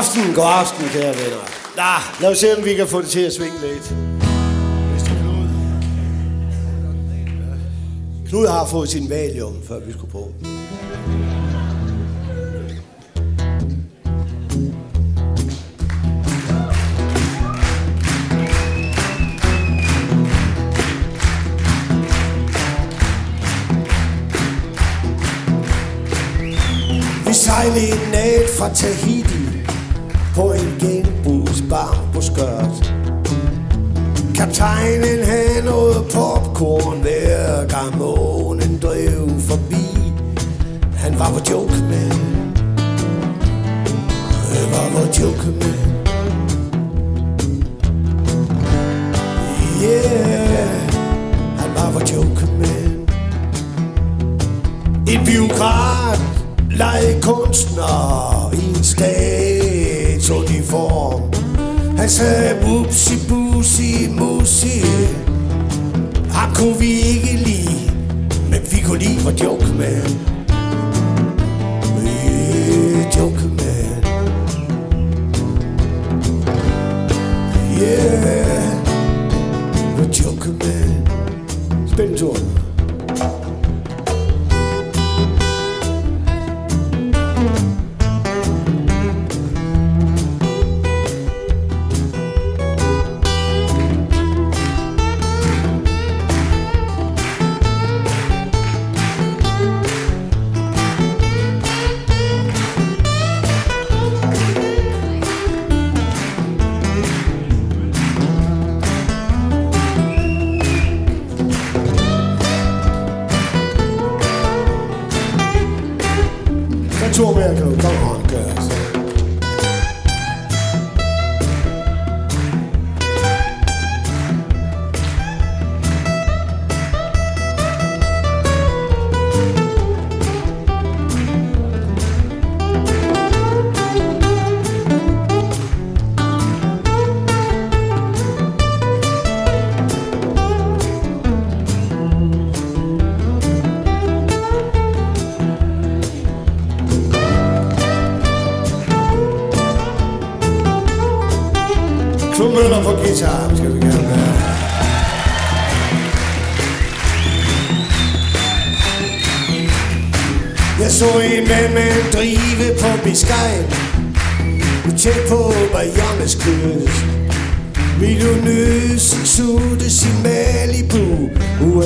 Aften, god aften, kære venner. Nah, lad os se, om vi kan få det til at svinge lidt. Knud har fået sin valium, før vi skulle på. Vi sejlede i nat fra Tahiti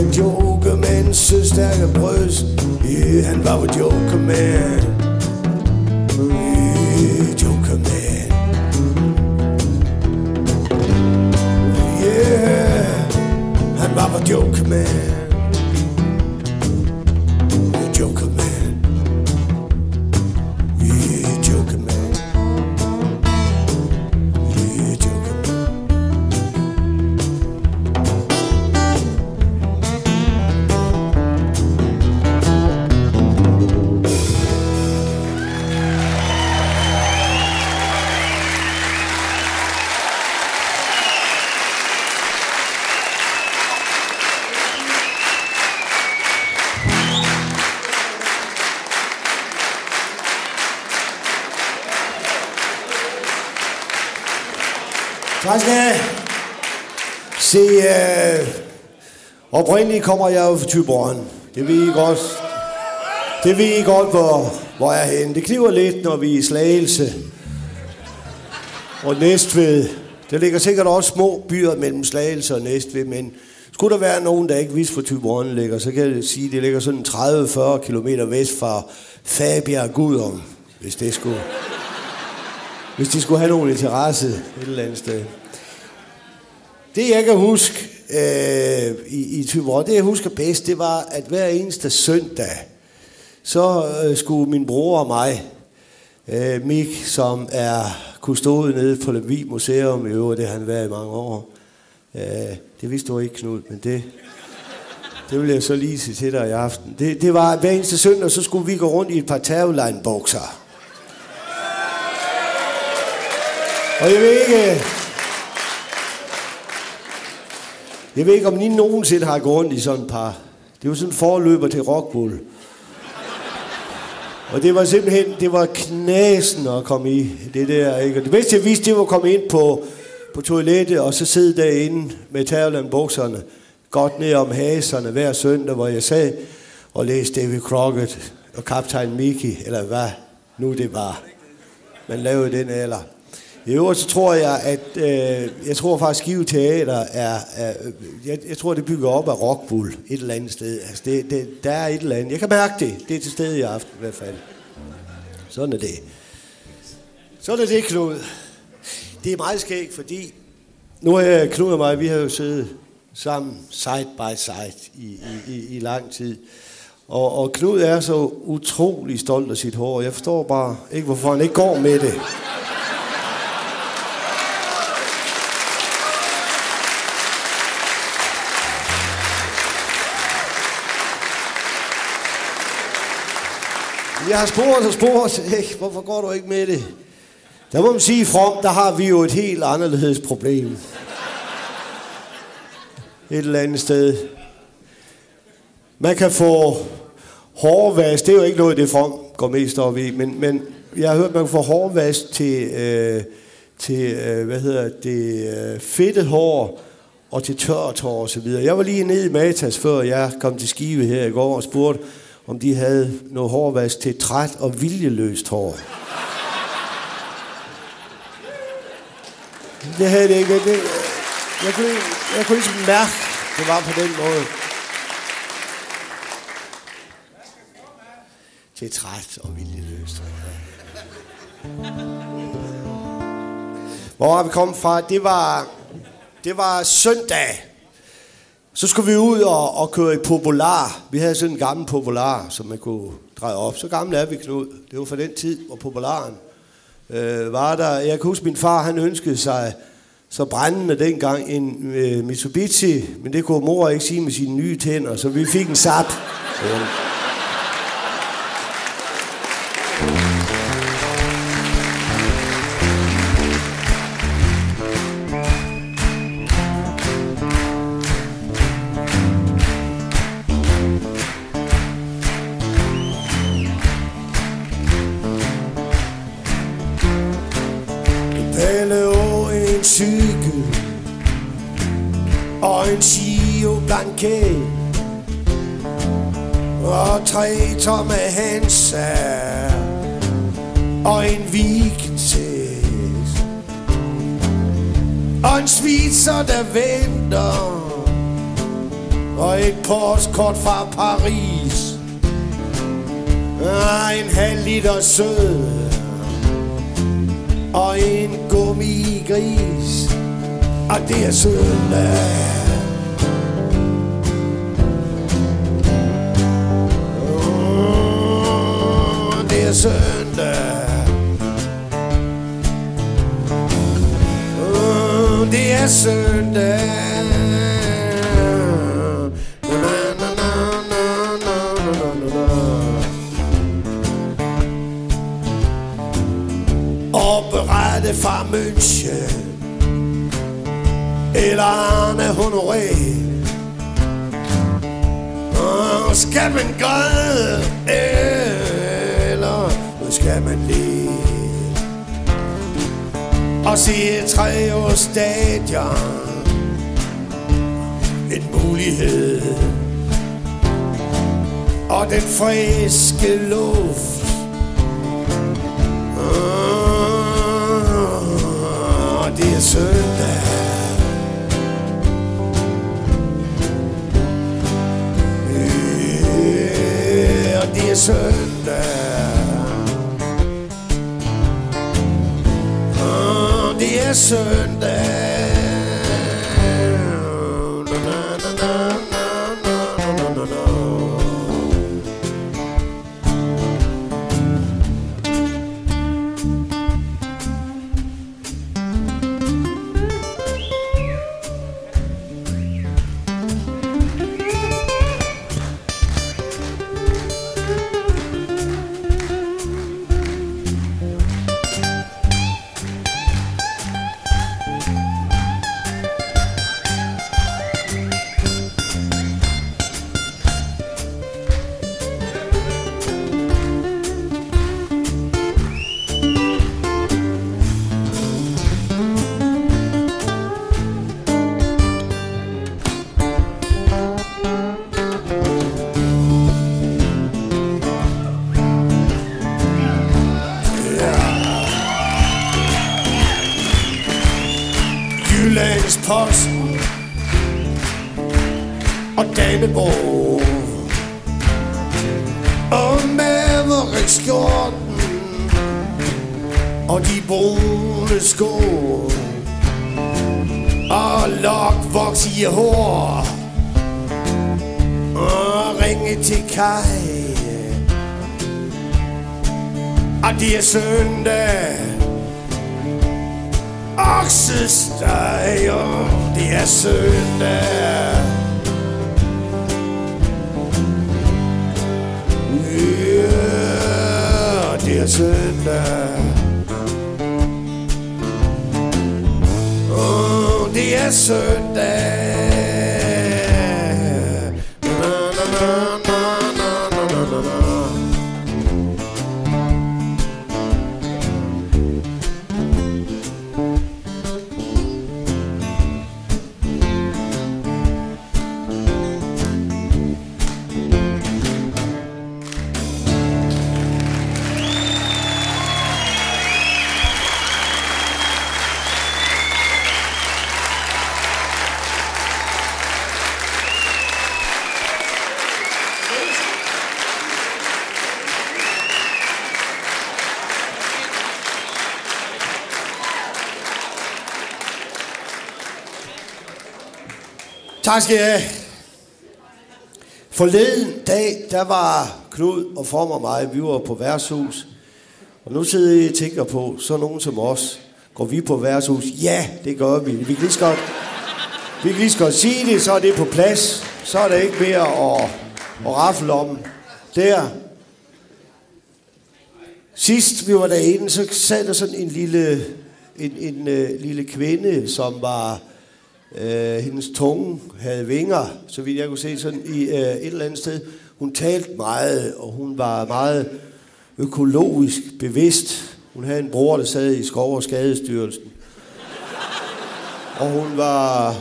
Ua joke med en søstærke bryst Yeah, han var på joke man Yeah, joke man Yeah, han var på joke oprindeligt kommer jeg jo fra Tyborgen. Det ved I godt. Det ved I godt, hvor, hvor jeg er henne. Det kniver lidt, når vi er i Slagelse. Og Næstved. Der ligger sikkert også små byer mellem Slagelse og Næstved, men skulle der være nogen, der ikke vidste, hvor Tyborgen ligger, så kan jeg sige, at det ligger sådan 30-40 km vest fra Fabia Gudum, hvis det skulle... Hvis de skulle have nogen interesse et eller andet sted. Det jeg kan huske øh, i, i Thyborg, det jeg husker bedst, det var, at hver eneste søndag, så øh, skulle min bror og mig, øh, Mik, som er kustode nede på Lemvi Museum, i øvrigt, det har han været i mange år. Øh, det vidste du ikke, Knud, men det, det vil jeg så lige sige til dig i aften. Det, det var hver eneste søndag, så skulle vi gå rundt i et par tavline-bukser. Og jeg ved ikke... Jeg ved ikke, om I nogensinde har gået rundt i sådan et par... Det var sådan en forløber til rockbull. Og det var simpelthen, det var knasen at komme i det der, ikke? Og det bedste jeg vidste, det var at komme ind på, på toilettet, og så sidde derinde med tavlen bukserne, godt ned om haserne hver søndag, hvor jeg sad og læste David Crockett og Kaptajn Mickey, eller hvad nu det var. Man lavede den eller. I øvrigt så tror jeg, at øh, jeg tror faktisk, at Skive Teater er, er jeg, jeg tror, det bygger op af rockbull et eller andet sted. Altså det, det, der er et eller andet. Jeg kan mærke det. Det er til stede i aften i hvert fald. Sådan er det. Sådan er det, Knud. Det er meget skægt, fordi nu har jeg, Knud og mig, vi har jo siddet sammen side by side i, i, i, i lang tid. Og, og Knud er så utrolig stolt af sit hår. Jeg forstår bare ikke, hvorfor han ikke går med det. Jeg har spurgt og spurgt, ikke? hvorfor går du ikke med det? Der må man sige, From, der har vi jo et helt anderledes problem. Et eller andet sted. Man kan få hårvask, det er jo ikke noget, det From går mest op i, men, men jeg har hørt, man kan få hårvask til, øh, til øh, hvad hedder det, øh, fedtet hår og til tørt hår og så videre. Jeg var lige nede i Matas, før jeg kom til Skive her i går og spurgte, om de havde noget hårvask til træt og viljeløst hår. Det havde det ikke. Det, jeg, kunne, jeg kunne ligesom mærke, det var på den måde. Til træt og viljeløst. Hvor har vi kommet fra? Det var, det var søndag. Så skulle vi ud og, og køre i Popular. Vi havde sådan en gammel Popular, som man kunne dreje op. Så gammel er vi, Knud. Det var fra den tid, hvor Popularen øh, var der. Jeg kan huske, min far han ønskede sig så brændende dengang en øh, Mitsubishi, men det kunne mor ikke sige med sine nye tænder, så vi fik en sap. Ja. Tomme hansa og en weekendtest og en svitser, der venter og et postkort fra Paris. Og en halv liter sød og en gummigris. Og det er søndag. Søndag. Oh, Det er søndag. Na, na, na, Og Operette fra München. Eller Arne Honoré. Og skal man græde? Øh skal man lide. Og se et træ og stadion En mulighed. Og den friske luft. Og det er søndag. Og det er søndag. Søndag posten Tak skal I have. Forleden dag, der var Knud og Form og mig, vi var på værtshus. Og nu sidder jeg og tænker på, så nogen som os, går vi på værtshus? Ja, det gør vi. Vi kan lige så godt, vi kan lige så godt sige det, så er det på plads. Så er der ikke mere at, at rafle om. Der. Sidst vi var derinde, så sad der sådan en lille, en, en, en lille kvinde, som var Øh, hendes tunge havde vinger, så vidt jeg kunne se sådan i øh, et eller andet sted. Hun talte meget, og hun var meget økologisk bevidst. Hun havde en bror, der sad i Skov- og Skadestyrelsen. Og hun var,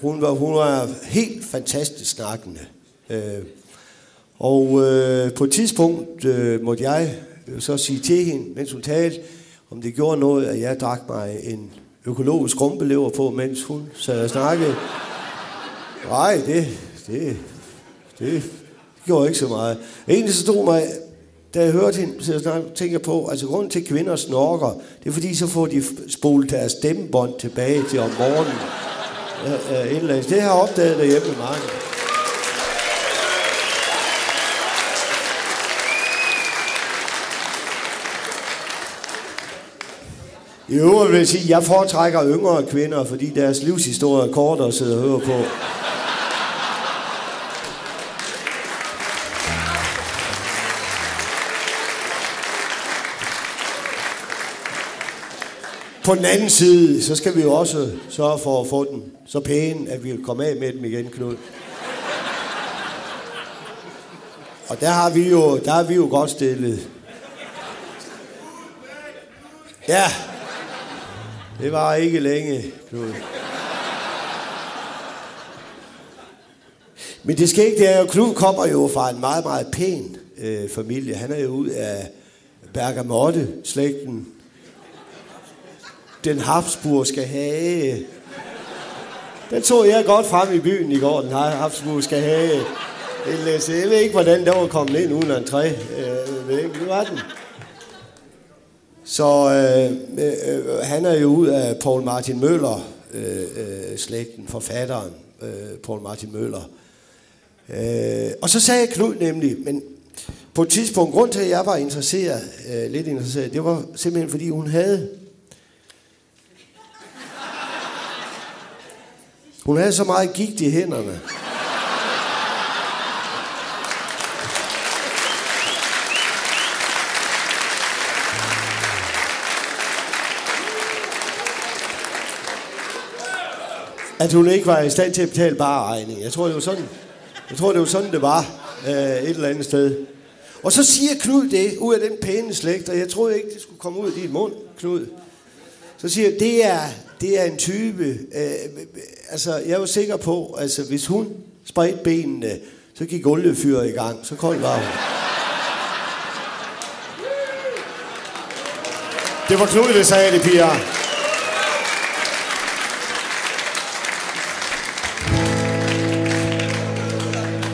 hun var, hun var helt fantastisk snakkende. Øh, og øh, på et tidspunkt øh, måtte jeg så sige til hende, mens hun talte, om det gjorde noget, at jeg drak mig en økologisk rumpelever på, mens hun sad og snakkede. Nej, det, det, det gjorde ikke så meget. Egentlig så stod mig, da jeg hørte hende, så jeg tænker på, altså grunden til, at kvinder snorker, det er fordi, så får de spolet deres stemmebånd tilbage til om morgenen. Øh, øh. Det har jeg opdaget derhjemme med. I øvrigt vil jeg sige, at jeg foretrækker yngre kvinder, fordi deres livshistorie er kortere at sidde og høre på. På den anden side, så skal vi jo også sørge for at få den så pæn, at vi kan komme af med dem igen, Knud. Og der har vi jo, der har vi jo godt stillet. Ja, det var ikke længe, Knud. Men det skal ikke, det er jo, Knud kommer jo fra en meget, meget pæn øh, familie. Han er jo ud af Bergamotte-slægten. Den Habsburgske hage. Den tog jeg godt frem i byen i går, den Habsburgske hage. Jeg ved ikke, hvordan den var kommet ind uden en træ. Øh, jeg ved ikke, det var den. Så øh, øh, han er jo ud af Paul Martin Møller, øh, øh, slægten, forfatteren øh, Paul Martin Møller. Øh, og så sagde Knud nemlig, men på et tidspunkt, grund til, at jeg var interesseret, øh, lidt interesseret, det var simpelthen, fordi hun havde Hun havde så meget gigt i hænderne. At hun ikke var i stand til at betale bare regning. Jeg tror, det var sådan, jeg tror, det var sådan, det var øh, et eller andet sted. Og så siger Knud det, ud af den pæne slægt, og jeg troede ikke, det skulle komme ud af din mund, Knud. Så siger jeg, det er, det er en type, øh, altså jeg var sikker på, altså hvis hun spredte benene, så gik oliefyret i gang, så kold var hun. Det var Knud, der sagde det, piger.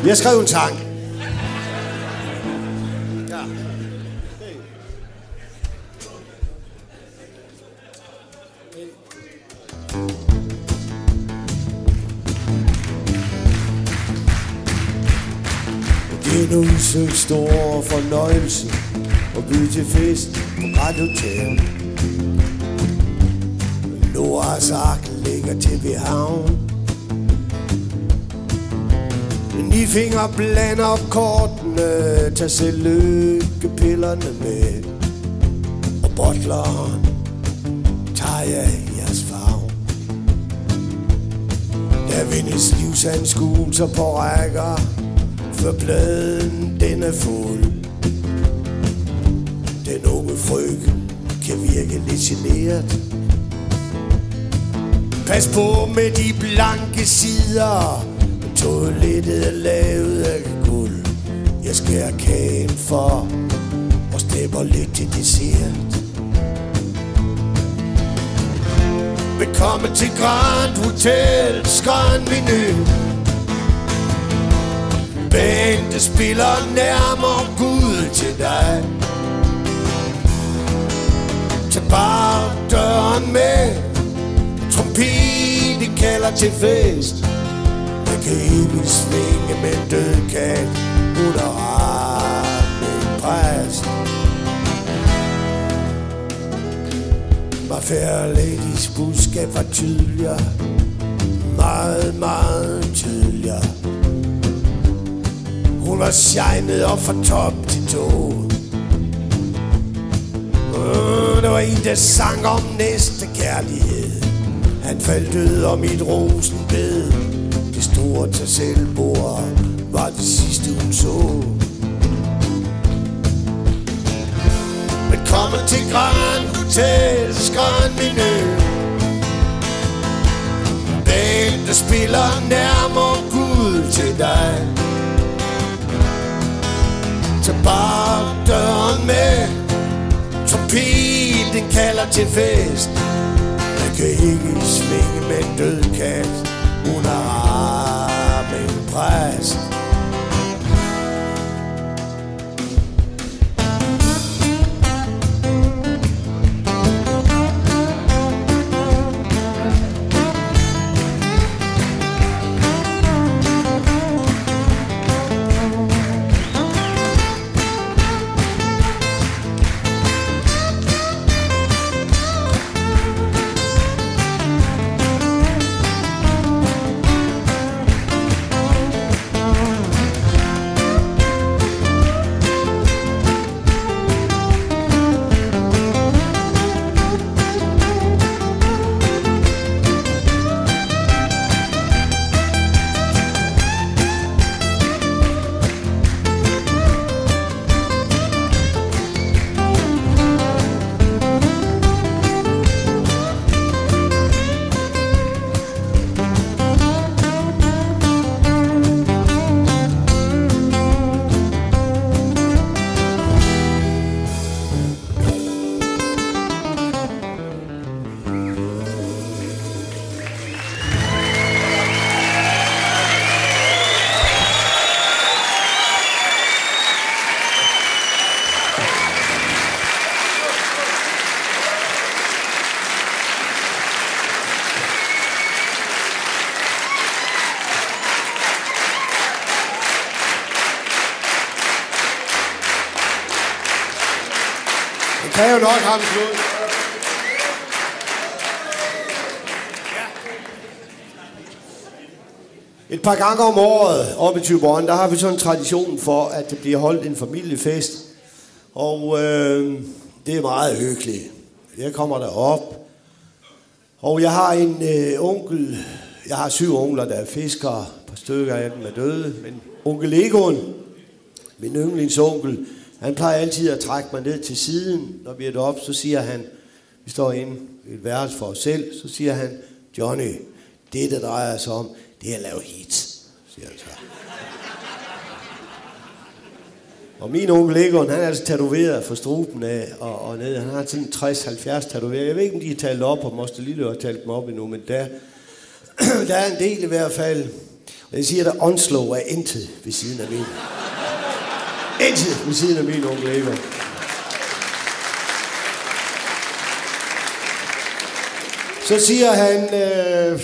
Jeg skrev en sang. Ja. Det er en udsøgt stor fornøjelse at byde til fest på Grand Hotel. Noahs ark ligger til ved havn. Ni fingre blander kortene, tag selv lykkepillerne med. Og bottleren tager jeg i jeres farve Der vindes livsanskuelser på rækker, for bladen den er fuld. Den unge frøken kan virke lidt generet. Pas på med de blanke sider, Toilettet er lavet af guld. Jeg skærer kagen for Og stepper lidt til dessert. Velkommen til Grand Hotel Grand menu. Bandet spiller nærmere Gud til dig. Tag bare døren med. Trompet, kalder til fest kan evigt svinge med en død kat Under armen præst. My fair ladies budskab var tydeligere. Meget, meget tydeligere. Hun var shined op fra top til tå. Uh, Der var en, der sang om næste kærlighed. Han faldt død om mit rosenbed det store tag selvbord var det sidste hun så. Men kommer til Grand Hotel, Grand menu Dagen der spiller nærmere Gud til dig. Tag bare døren med. Trompeten kalder til fest. Man kan ikke svinge med en død kat Hun har præst par gange om året oppe i Tyborg, der har vi sådan en tradition for, at det bliver holdt en familiefest. Og øh, det er meget hyggeligt. Jeg kommer derop, og jeg har en øh, onkel, jeg har syv onkler, der er fiskere, et par stykker af dem er døde, men onkel Egon, min yndlingsonkel, han plejer altid at trække mig ned til siden, når vi er deroppe, så siger han, vi står inde i et værelse for os selv, så siger han, Johnny, det der drejer sig om, det er at lave hits, siger han så. Og min onkel Egon, han er altså tatoveret fra struben af og, og ned. Han har sådan 60-70 tatoveringer. Jeg ved ikke, om de er talt op, og Moster Lille har talt dem op endnu, men der, der er en del i hvert fald. Og jeg siger, at Onslow er intet ved siden af min. Intet ved siden af min onkel Egon. Så siger han, øh,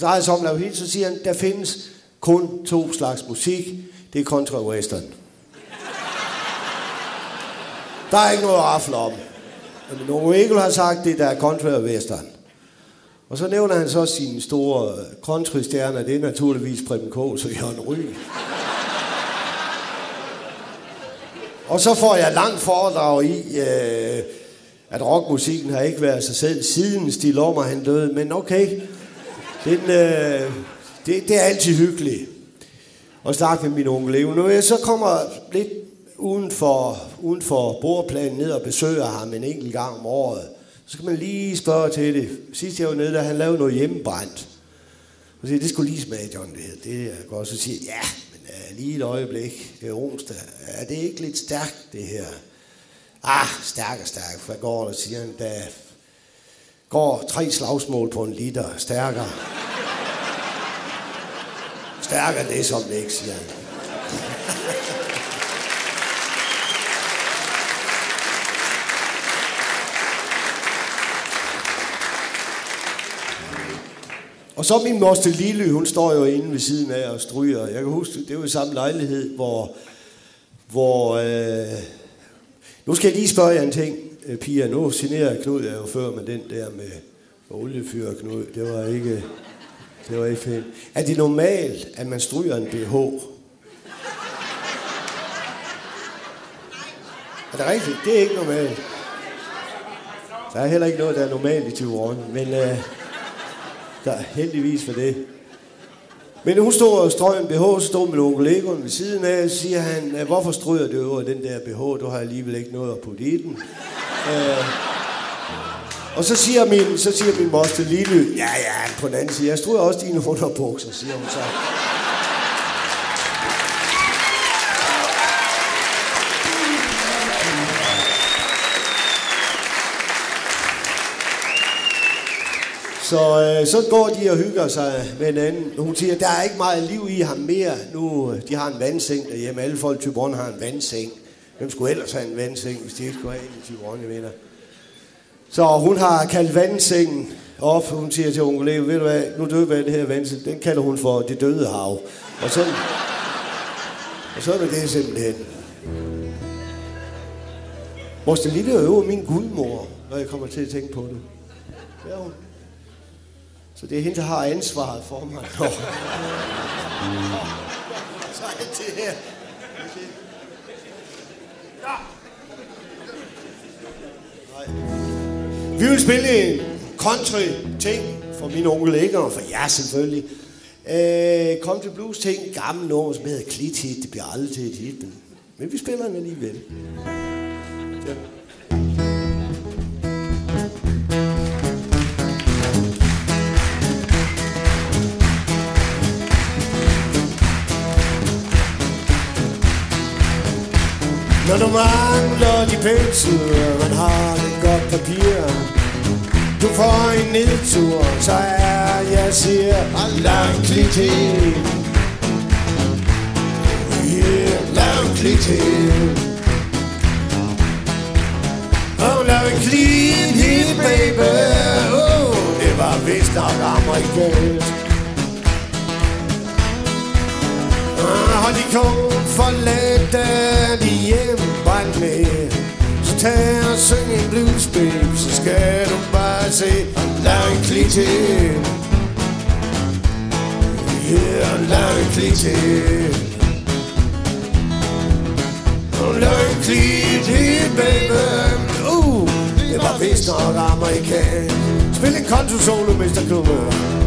drejer sig om at så siger han, der findes kun to slags musik. Det er country og western. Der er ikke noget at rafle om. Men onkel Egon har sagt, det der er country og western. Og så nævner han så sine store øh, countrystjärna Det er naturligvis Preben Kås og Jørgen Ry. og så får jeg langt foredrag i, øh, at rockmusikken har ikke været sig selv siden Stig Lommer han døde. Men okay, den, øh, det, det er altid hyggeligt at snakke med min onkel Leo. Når jeg så kommer lidt uden for, uden for bordplanen ned og besøger ham en enkelt gang om året, så skal man lige spørge til det. Sidst jeg var nede, der han lavede noget hjemmebrændt. Så siger, det skulle lige smage, John, det her. Det er godt. Så siger ja, men uh, lige et øjeblik. Det er onsdag. Er det ikke lidt stærkt, det her? Ah, stærk og stærk. Hvad går der, siger han. Der går tre slagsmål på en liter. Stærkere. Stærkere det som det ikke, siger han. Og så min moster Lille, hun står jo inde ved siden af og stryger. Jeg kan huske, det var i samme lejlighed, hvor... hvor øh, nu skal jeg lige spørge jer en ting, Øh, Pia. Nu generer Knud jeg jo før med den der med oliefyr Knud. Det var ikke... Det var ikke fint. Er det normalt, at man stryger en BH? Er det rigtigt? Det er ikke normalt. Der er heller ikke noget, der er normalt i Thyborøn. Men øh, der er heldigvis for det. Men hun stod og strøg en BH, så stod med onkel Egon ved siden af, og siger han, hvorfor stryger du over den der BH, du har alligevel ikke noget at putte i den. øh, og så siger min, så siger min moster Lille, ja ja, på den anden side, jeg stryger også dine underbukser, siger hun så. Så, øh, så går de og hygger sig med hinanden. Hun siger, der er ikke meget liv i ham mere. Nu, de har en vandseng derhjemme. Alle folk i Tyborn har en vandseng. Hvem skulle ellers have en vandseng, hvis de ikke skulle have en i Tyborn, jeg mener. Så hun har kaldt vandsengen op. Hun siger til onkel Leo, ved du hvad, nu døber jeg den her vandseng. Den kalder hun for det døde hav. Og så, og så er det simpelthen. Moster Lille er min gudmor, når jeg kommer til at tænke på det. Ja, hun. Så det er hende, der har ansvaret for mig. Nå. Så er det her. Vi vil spille en country ting for min onkel Lækker, og for jer selvfølgelig. Øh, country blues ting, gammel nummer, som hedder Klit Hit. Det bliver aldrig til et hit, men, men vi spiller den alligevel. Når du mangler de pensel, man har det godt papir. Du får en nedtur, så er jeg siger Langt lige til. Yeah, langt lige til. Oh, love en clean hit, baby. Oh, det var vist nok amerikansk. Og de kun forladt de hjem brændt med Så tag og syng en blues, babe Så skal du bare se Lav en klik til Yeah, lav en klik til Lav en baby. Uh, det var vist nok amerikansk Spil en konto solo, Mr. Klubber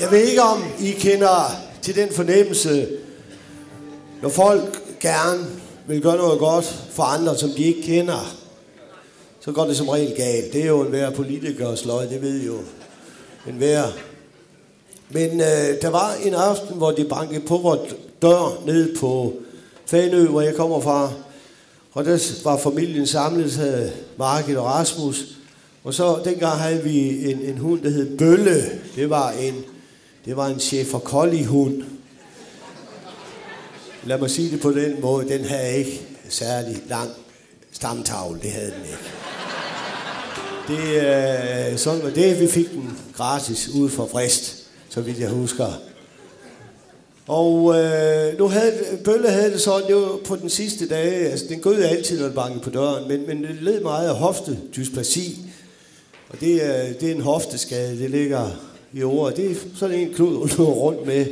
Jeg ved ikke, om I kender til den fornemmelse, når folk gerne vil gøre noget godt for andre, som de ikke kender, så går det som regel galt. Det er jo en værre politikers løg, det ved jo en værre. Men øh, der var en aften, hvor de bankede på vores dør ned på Fanø, hvor jeg kommer fra. Og der var familien samlet, havde Margit og Rasmus. Og så dengang havde vi en, en hund, der hed Bølle. Det var en det var en chef for collie hund. Lad mig sige det på den måde. Den havde ikke særlig lang stamtavle. Det havde den ikke. Det, øh, sådan var det. Vi fik den gratis ud for frist, så vidt jeg husker. Og øh, nu havde Bølle havde det sådan, det var på den sidste dag, altså den gød altid, når den bankede på døren, men, men det led meget af hoftedysplasi. Og det er, det er en hofteskade, det ligger i ordet. Det er sådan en klud, løber rundt med.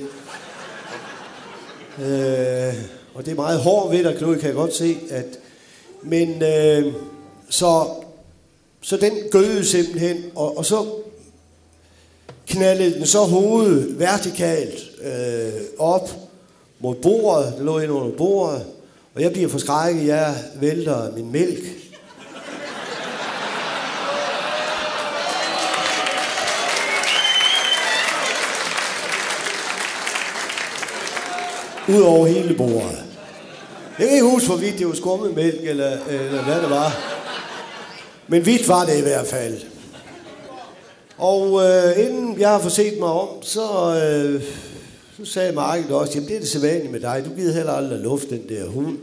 Øh, og det er meget hård ved dig, Knud, kan jeg godt se. At, men øh, så, så den gøde simpelthen, og, og så knaldede den så hovedet vertikalt øh, op mod bordet. Det lå ind under bordet. Og jeg bliver forskrækket, jeg vælter min mælk. Ud over hele bordet. Jeg kan ikke huske, hvorvidt det var skummet mælk, eller, eller hvad det var. Men hvidt var det i hvert fald. Og øh, inden jeg har forset mig om, så, øh, så sagde markedet også, jamen det er det sædvanlige med dig, du gider heller aldrig luft den der hund.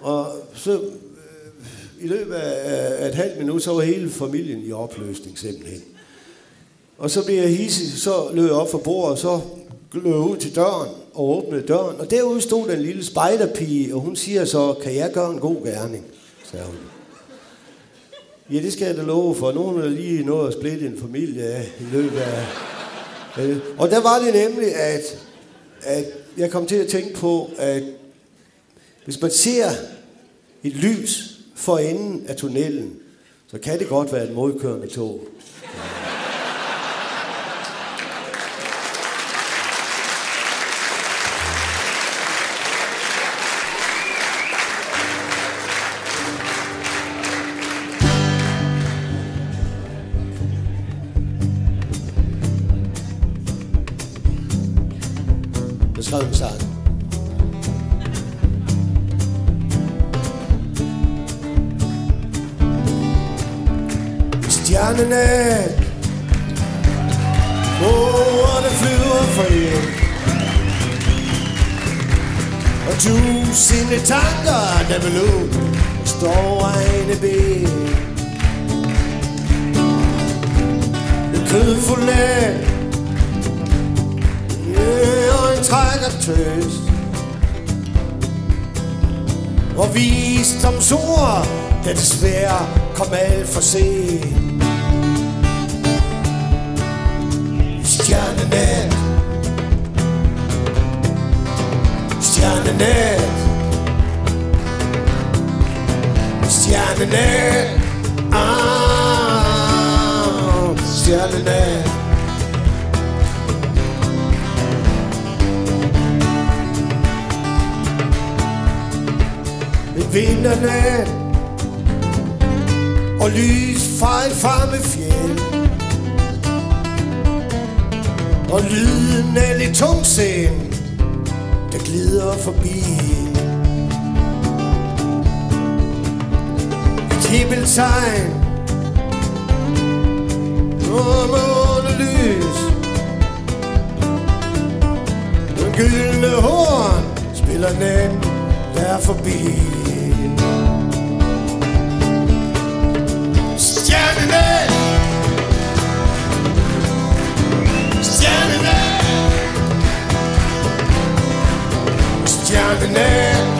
Og så øh, i løbet af, af et halvt minut, så var hele familien i opløsning simpelthen. Og så blev jeg hissig, så løb jeg op for bordet, og så løb ud til døren og åbnede døren. Og derude stod den lille spejderpige, og hun siger så, kan jeg gøre en god gerning? sagde hun. Ja, det skal jeg da love for. Nogen er lige nået at splitte en familie af i løbet af... Og der var det nemlig, at, at jeg kom til at tænke på, at hvis man ser et lys for enden af tunnelen, så kan det godt være et modkørende tog. Ja. En trækker tøs Og visdomsord, der desværre kom alt for sent. Stjernenat Stjernenat Stjernenat Ah, stjernenat vinderne. Og lys fra et farme fjeld. Og lyden af lidt tungsind Der glider forbi. Et himmeltegn Og månelys Den gyldne horn Spiller den, der forbi. Stjernenat Stjernenat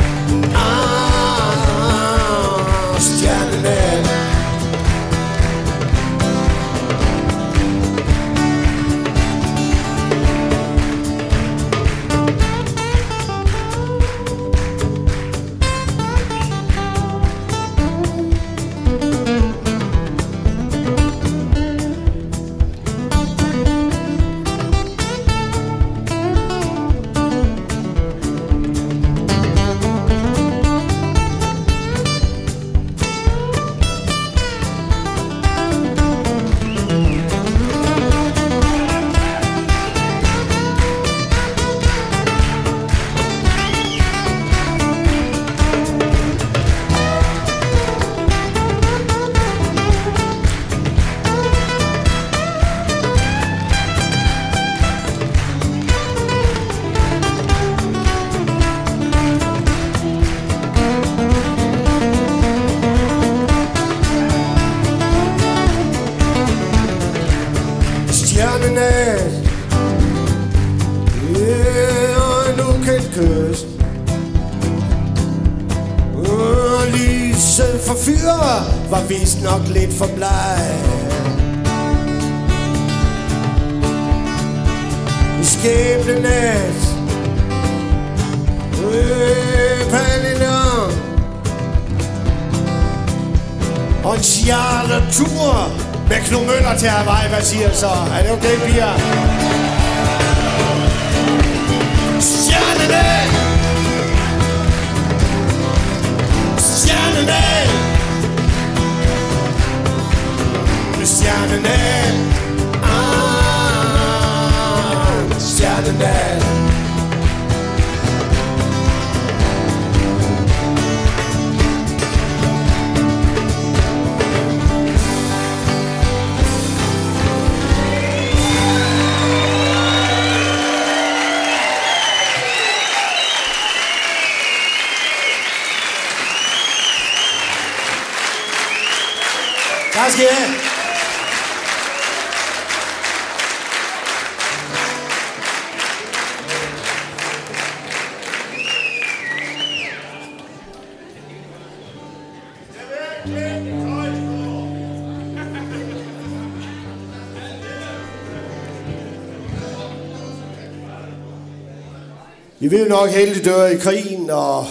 ville nok heldigt dør i krigen, og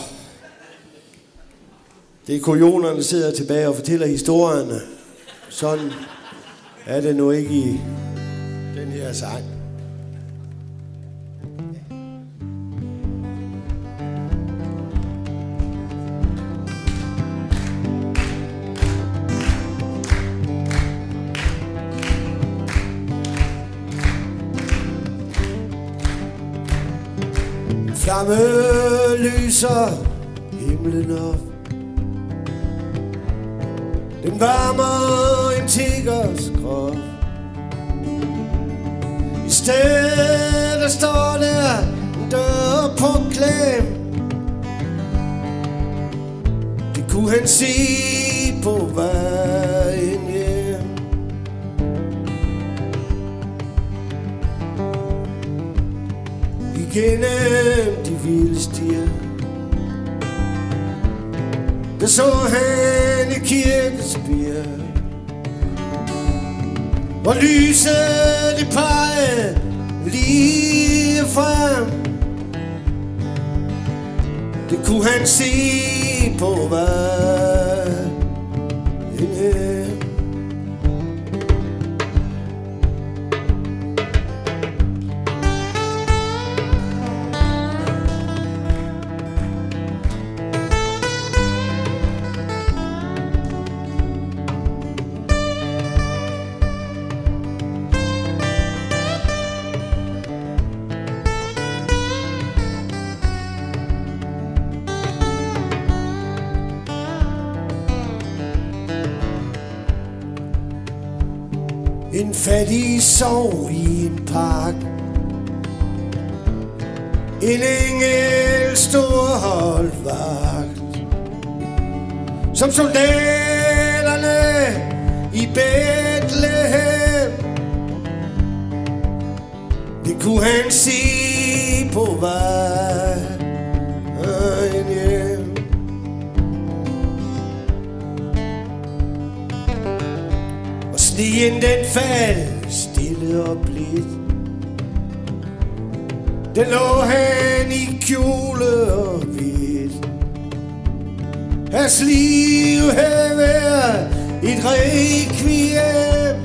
det er kujonerne, sidder tilbage og fortæller historierne. Sådan er det nu ikke i den her sang. Flamme lyser himlen op. Den varmer en tiggers krop. I stedet står der en dør på klem. Det kunne han se på vejen hjem. Igennem vilde stier Der så han i kirkespir Hvor lyset det pegede lige frem. Det kunne han se på vejen. Sov i en park. En engel stod holdt vagt Som soldaterne i Bethlehem. Det kunne han se på vejen hjem. Og sneen den faldt og blidt Den lå han i kjole og hvidt. Hans liv havde været et requiem.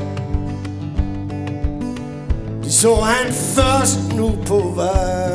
Det så han først nu på vej.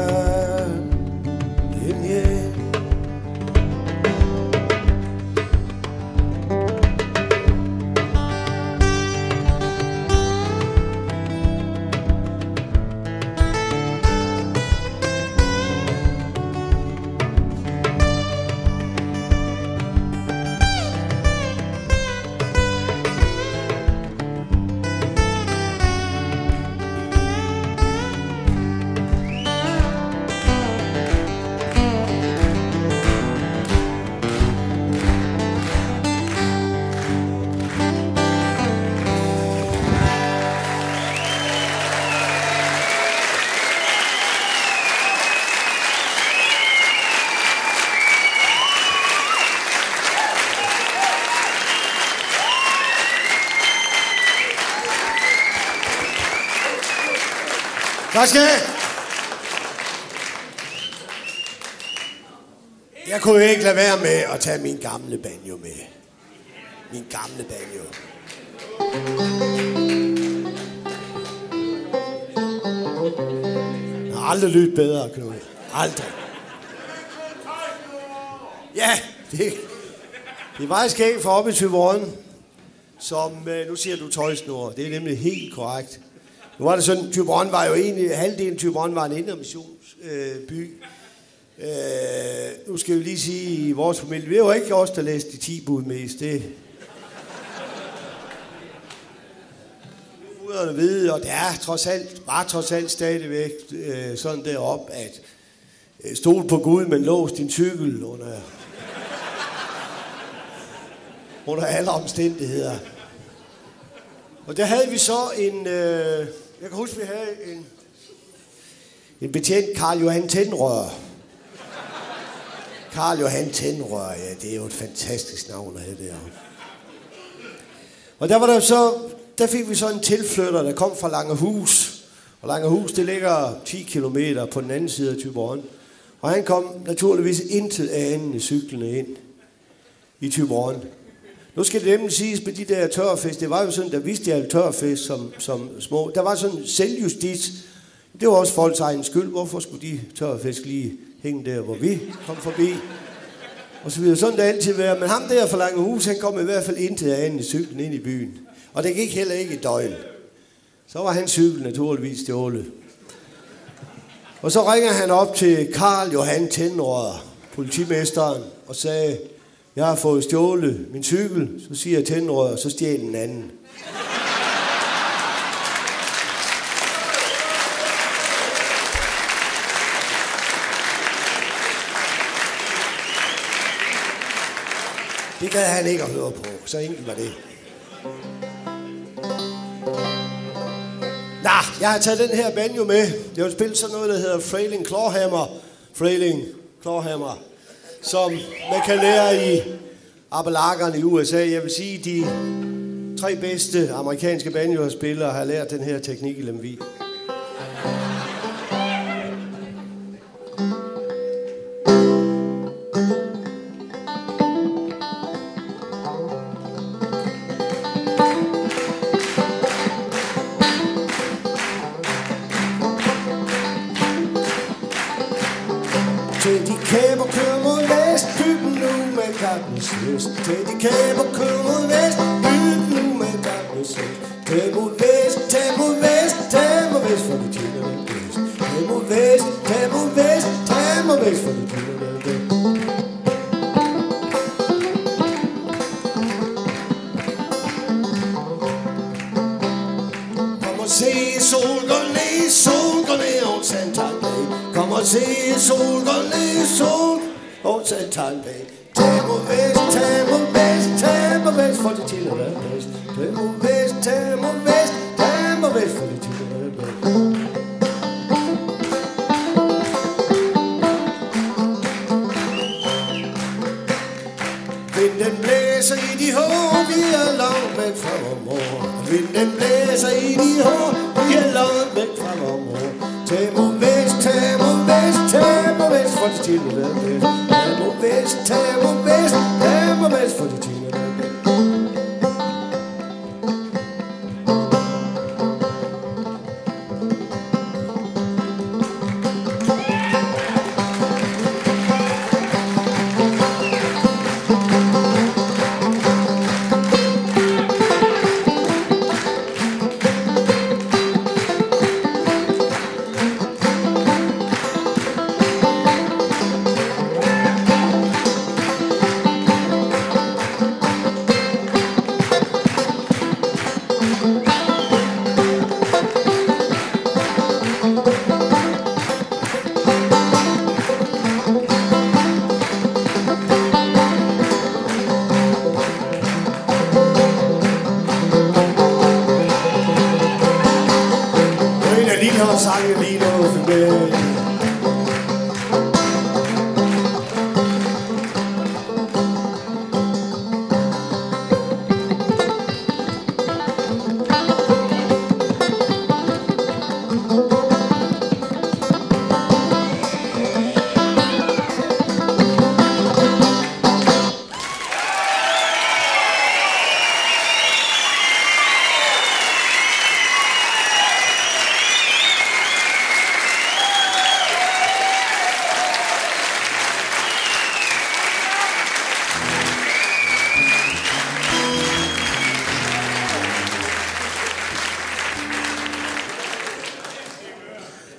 Tak skal I have. Jeg kunne ikke lade være med at tage min gamle banjo med. Min gamle banjo. Jeg har aldrig lyttet bedre, Knud. Aldrig. Ja, det, det er meget skægt for op i Tyvåren, som, øh, nu siger du tøjsnor, det er nemlig helt korrekt. Nu var det sådan, Tyborn var jo egentlig, halvdelen af Tyborn var en intermissionsby. Øh, øh, nu skal vi lige sige, i vores familie, vi er jo ikke os, der læste de 10 bud mest. Det, guderne vide, og det er trods alt, var trods alt stadigvæk øh, sådan derop, at øh, stol på Gud, men lås din cykel under, under alle omstændigheder. Og der havde vi så en, øh, jeg kan huske, vi havde en, en betjent, Karl Johan Tændrør. Karl Johan Tændrør, ja, det er jo et fantastisk navn at have der. Og der var der så, der fik vi så en tilflytter, der kom fra Langehus. Og Langehus, det ligger 10 km på den anden side af Tyborgen. Og han kom naturligvis intet anden i cyklene ind i Tyborgen. Nu skal det nemlig siges med de der tørfest. det var jo sådan, der vidste jeg tørfest som, som små. Der var sådan selvjustits. Det var også folks egen skyld. Hvorfor skulle de tørfisk lige hænge der, hvor vi kom forbi? Og så videre. Sådan det altid være. Men ham der for lange hus, han kom i hvert fald ind til anden i cyklen ind i byen. Og det gik heller ikke i døgn. Så var hans cykel naturligvis stjålet. Og så ringer han op til Karl Johan Tændrød, politimesteren, og sagde, jeg har fået stjålet min cykel, så siger jeg tændrød, og så stjæl en anden. Det gad han ikke at høre på, så enkelt var det. Nå, jeg har taget den her banjo med. Det er jo spillet sådan noget, der hedder Frailing Clawhammer. Frailing Clawhammer som man kan lære i Appalakkerne i USA. Jeg vil sige, de tre bedste amerikanske banjo-spillere har lært den her teknik i Lemvi. here's teddy cable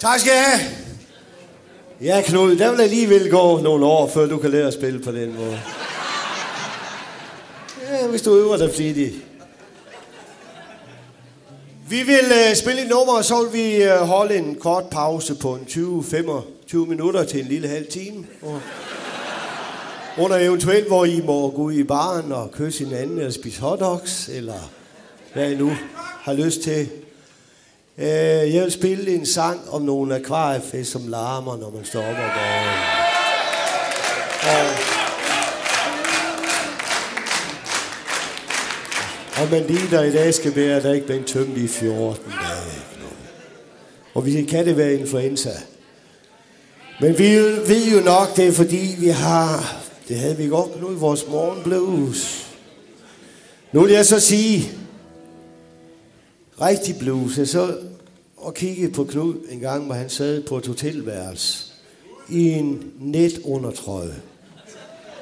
Tak skal jeg have. Ja, Knud, der vil alligevel gå nogle år, før du kan lære at spille på den måde. Ja, hvis du øver dig flittigt. Vi vil uh, spille et nummer, og så vil vi uh, holde en kort pause på en 20-25 minutter til en lille halv time. Og under eventuelt, hvor I må gå ud i baren og kysse hinanden, eller spise hotdogs, eller hvad I nu har lyst til. Øh, jeg vil spille en sang om nogle akvariefisk, som larmer, når man står op og går. Og, og man lige der i dag skal være, der ikke bliver tømt i 14 dage. Og vi kan det være influenza. Men vi ved jo nok, det er fordi, vi har... Det havde vi godt nu i vores morgenblues. Nu vil jeg så sige, rigtig blues. Jeg så og kiggede på Knud en gang, hvor han sad på et hotelværelse i en netundertrøje.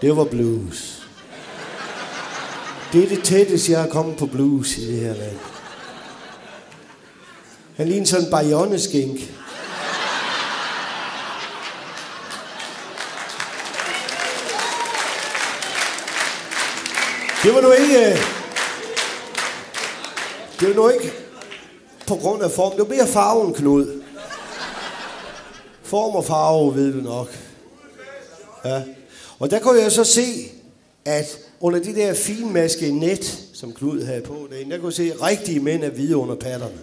Det var blues. Det er det tætteste, jeg har kommet på blues i det her land. Han lignede sådan en bajoneskink. Det var nu ikke... Det er nu ikke på grund af form. Det var mere farven, Knud. Form og farve, ved du nok. Ja. Og der kunne jeg så se, at under de der finmaskede net, som Knud havde på derinde, der kunne jeg se, at rigtige mænd er hvide under patterne.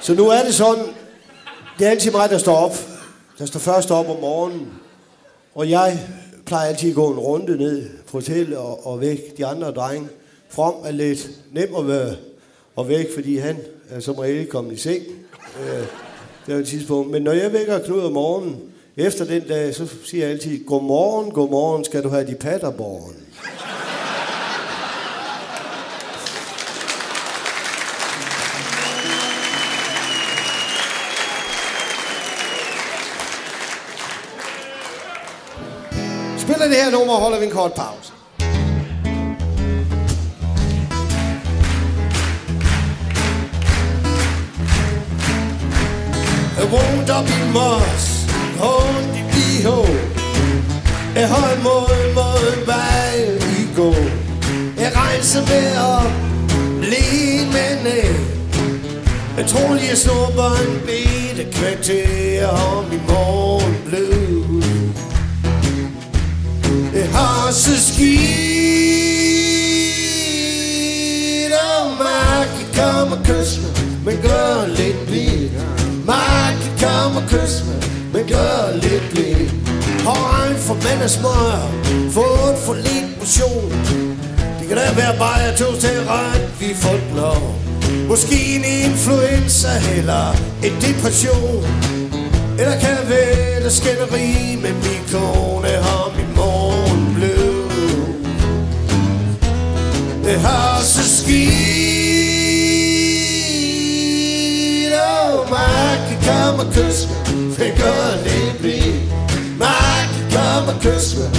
Så nu er det sådan, det er altid mig, der står op. Der står først op om morgenen. Og jeg plejer altid at gå en runde ned fortælle og, og væk. De andre drenge. From er lidt nem at være og væk, fordi han er som regel kommet i seng. Øh, det er et tidspunkt. Men når jeg vækker Knud om morgenen, efter den dag, så siger jeg altid, godmorgen, godmorgen, skal du have de patterborgen? Spiller det her nummer, holder vi en kort pause. Jeg vågnede op i mors, hånd i BH. Jeg holdt mod, mod vej i går. Jeg regner med op, lige med Jeg tror lige, jeg snupper en bitte kvarter om i morgen blød har så skidt Og mig kan komme og kysse mig Men gør lidt blidt Mig kan komme og kysse mig Men gør lidt blidt Har en for mand og smør Fået for lidt motion. Det kan da være bare at tog til ret Vi får den lov Måske en influenza eller en depression. Eller kan være skænderi med min kone har Det har så skidt Og mig kan komme og kysse mig Men gør lidt blidt Mig kan komme og kysse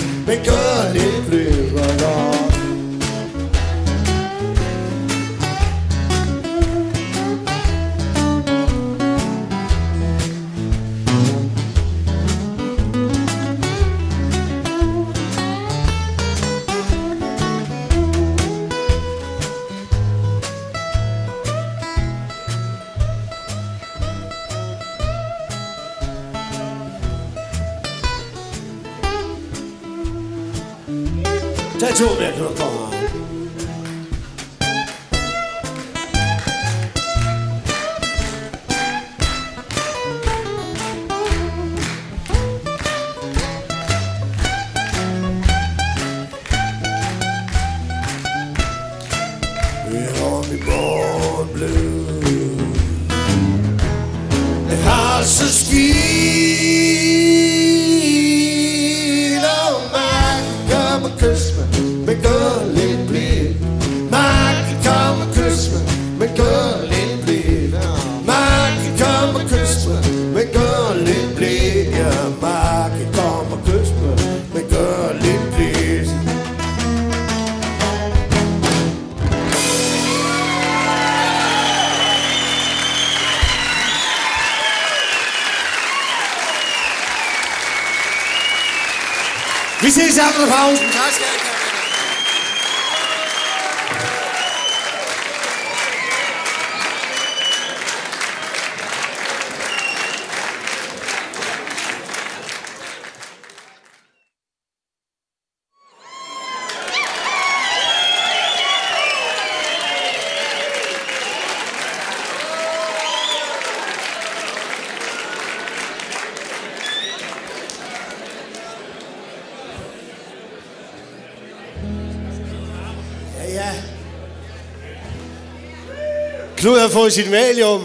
Knud har fået sit valium.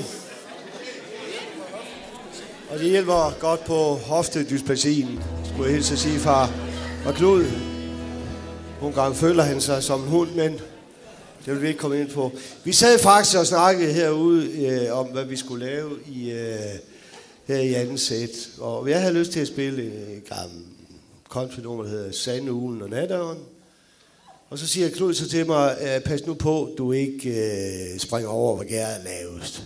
Og det hjælper godt på hoftedysplacien, skulle jeg helst sige far. Og Knud, nogle gange føler han sig som en hund, men det vil vi ikke komme ind på. Vi sad faktisk og snakkede herude øh, om, hvad vi skulle lave i, øh, her i anden sæt. Og jeg havde lyst til at spille en gammel country der hedder Sande, og Natteren. Og så siger Knud så til mig, øh, pas nu på, du ikke øh, springer over, hvad gær er lavest.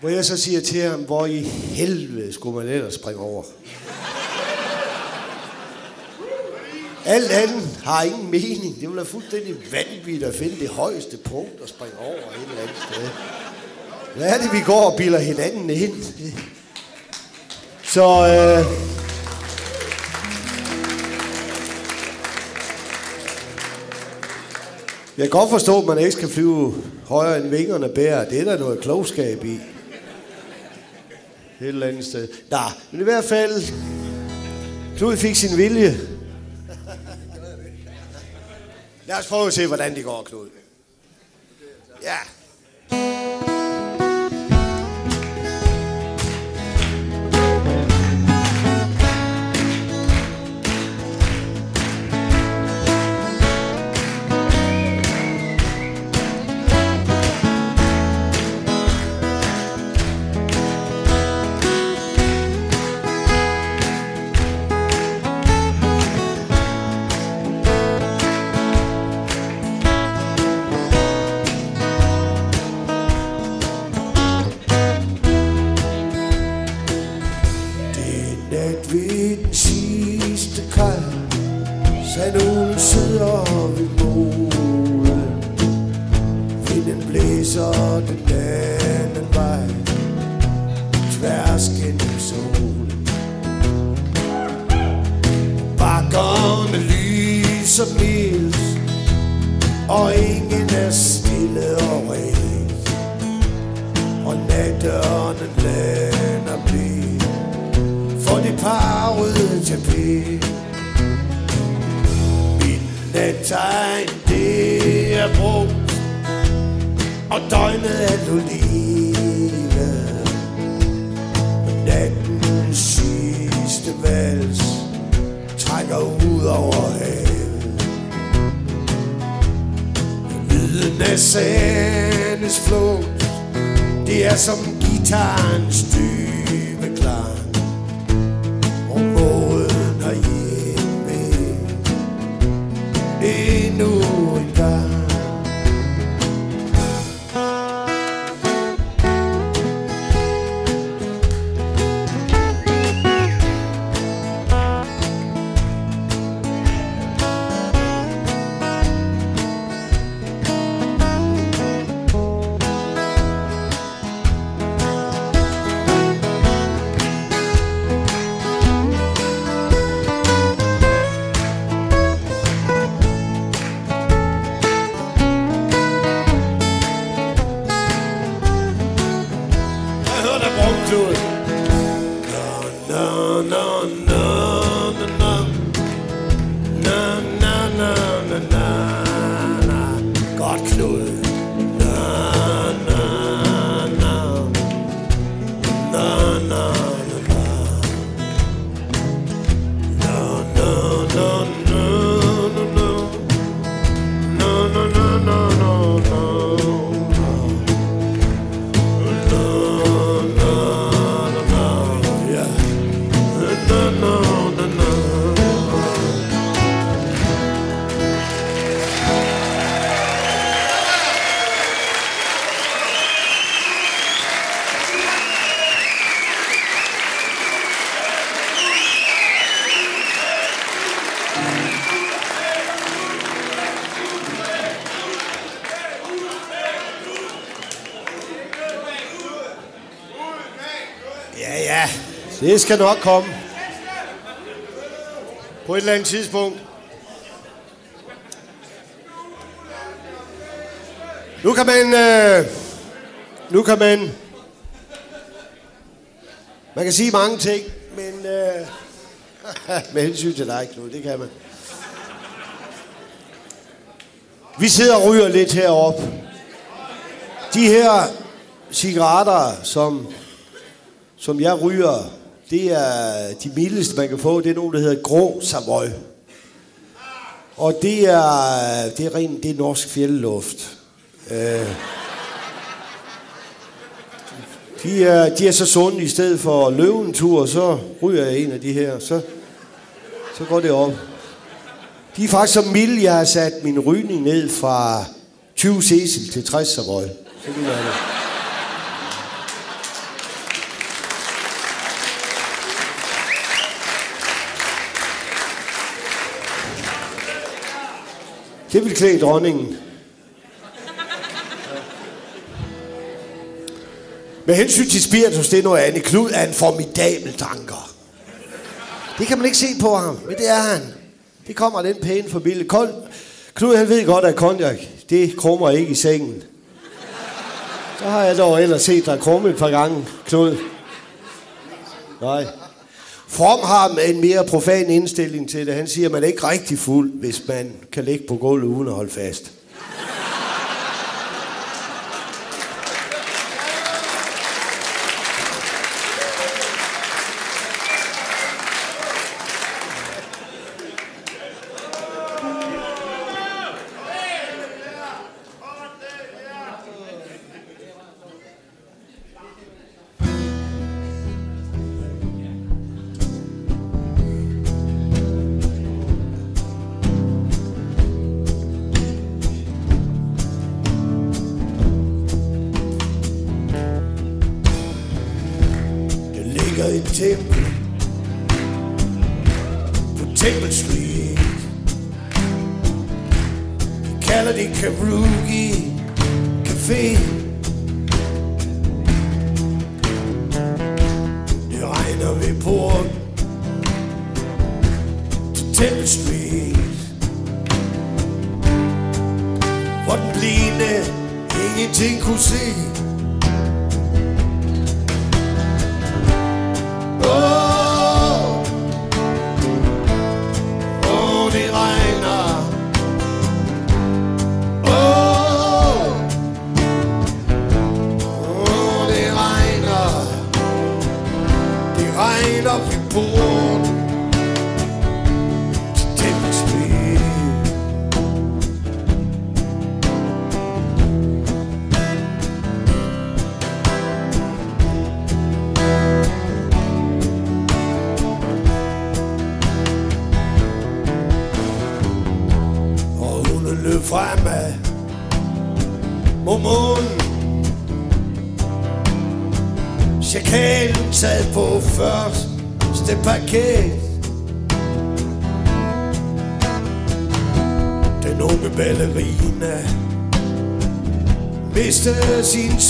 Hvor jeg så siger til ham, hvor i helvede skulle man ellers springe over? Alt andet har ingen mening. Det vil være fuldstændig vanvittigt at finde det højeste punkt og springe over et eller andet sted. Hvad er det, vi går og bilder hinanden ind? Så øh, Jeg kan godt forstå, at man ikke skal flyve højere end vingerne bærer. Det er der noget klogskab i. Et eller andet sted. Nå, men i hvert fald... Knud fik sin vilje. Lad os prøve at se, hvordan det går, Knud. Ja. Det skal nok komme. På et eller andet tidspunkt. Nu kan man... Øh, nu kan man... Man kan sige mange ting, men... Øh, med hensyn til dig, Knud, det kan man. Vi sidder og ryger lidt heroppe. De her cigaretter, som som jeg ryger, det er de mildeste, man kan få. Det er nogen, der hedder Grå Savoy. Og det er, det er rent, det er norsk fjelluft. Øh, de, er, de er så sunde, i stedet for løventur, så ryger jeg en af de her, så, så går det op. De er faktisk så milde, jeg har sat min rygning ned fra 20 Cecil til 60 Savoy. Så det er det. Det vil klæde dronningen. Med hensyn til spiritus, det er noget andet. Knud er en formidabel tanker. Det kan man ikke se på ham, men det er han. Det kommer den pæne familie. Kold. Knud han ved godt, at konjak, det krummer ikke i sengen. Så har jeg dog ellers set dig krumme et par gange, Knud. Nej. From har en mere profan indstilling til det. Han siger, at man er ikke rigtig fuld, hvis man kan ligge på gulvet uden at holde fast.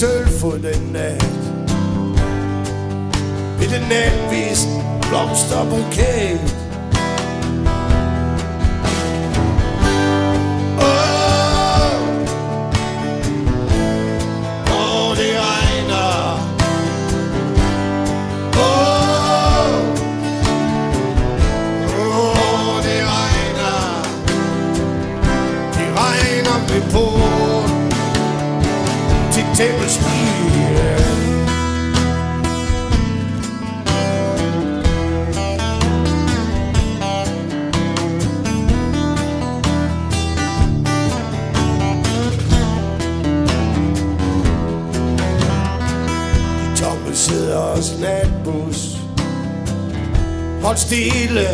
Sølvfod den nat. Ved den natvist blomsterbuket Hold stille.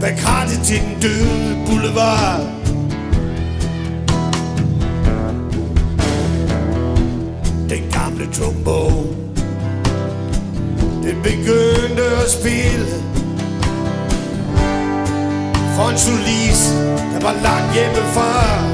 Bag krattet til den døde boulevard? Den gamle trombone Den begyndte at spille. For en solis, Der var langt hjemmefra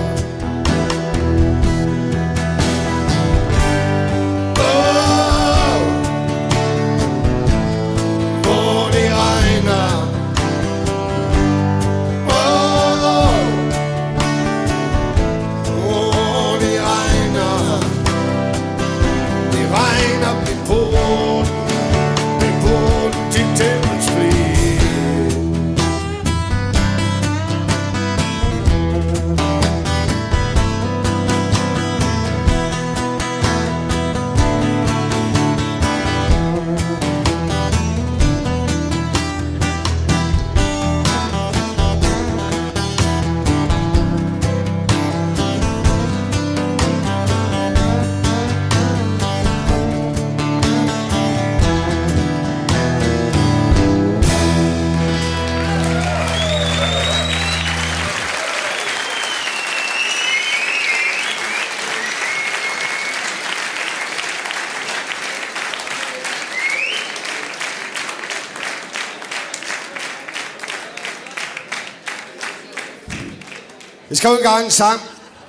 skrev engang en sang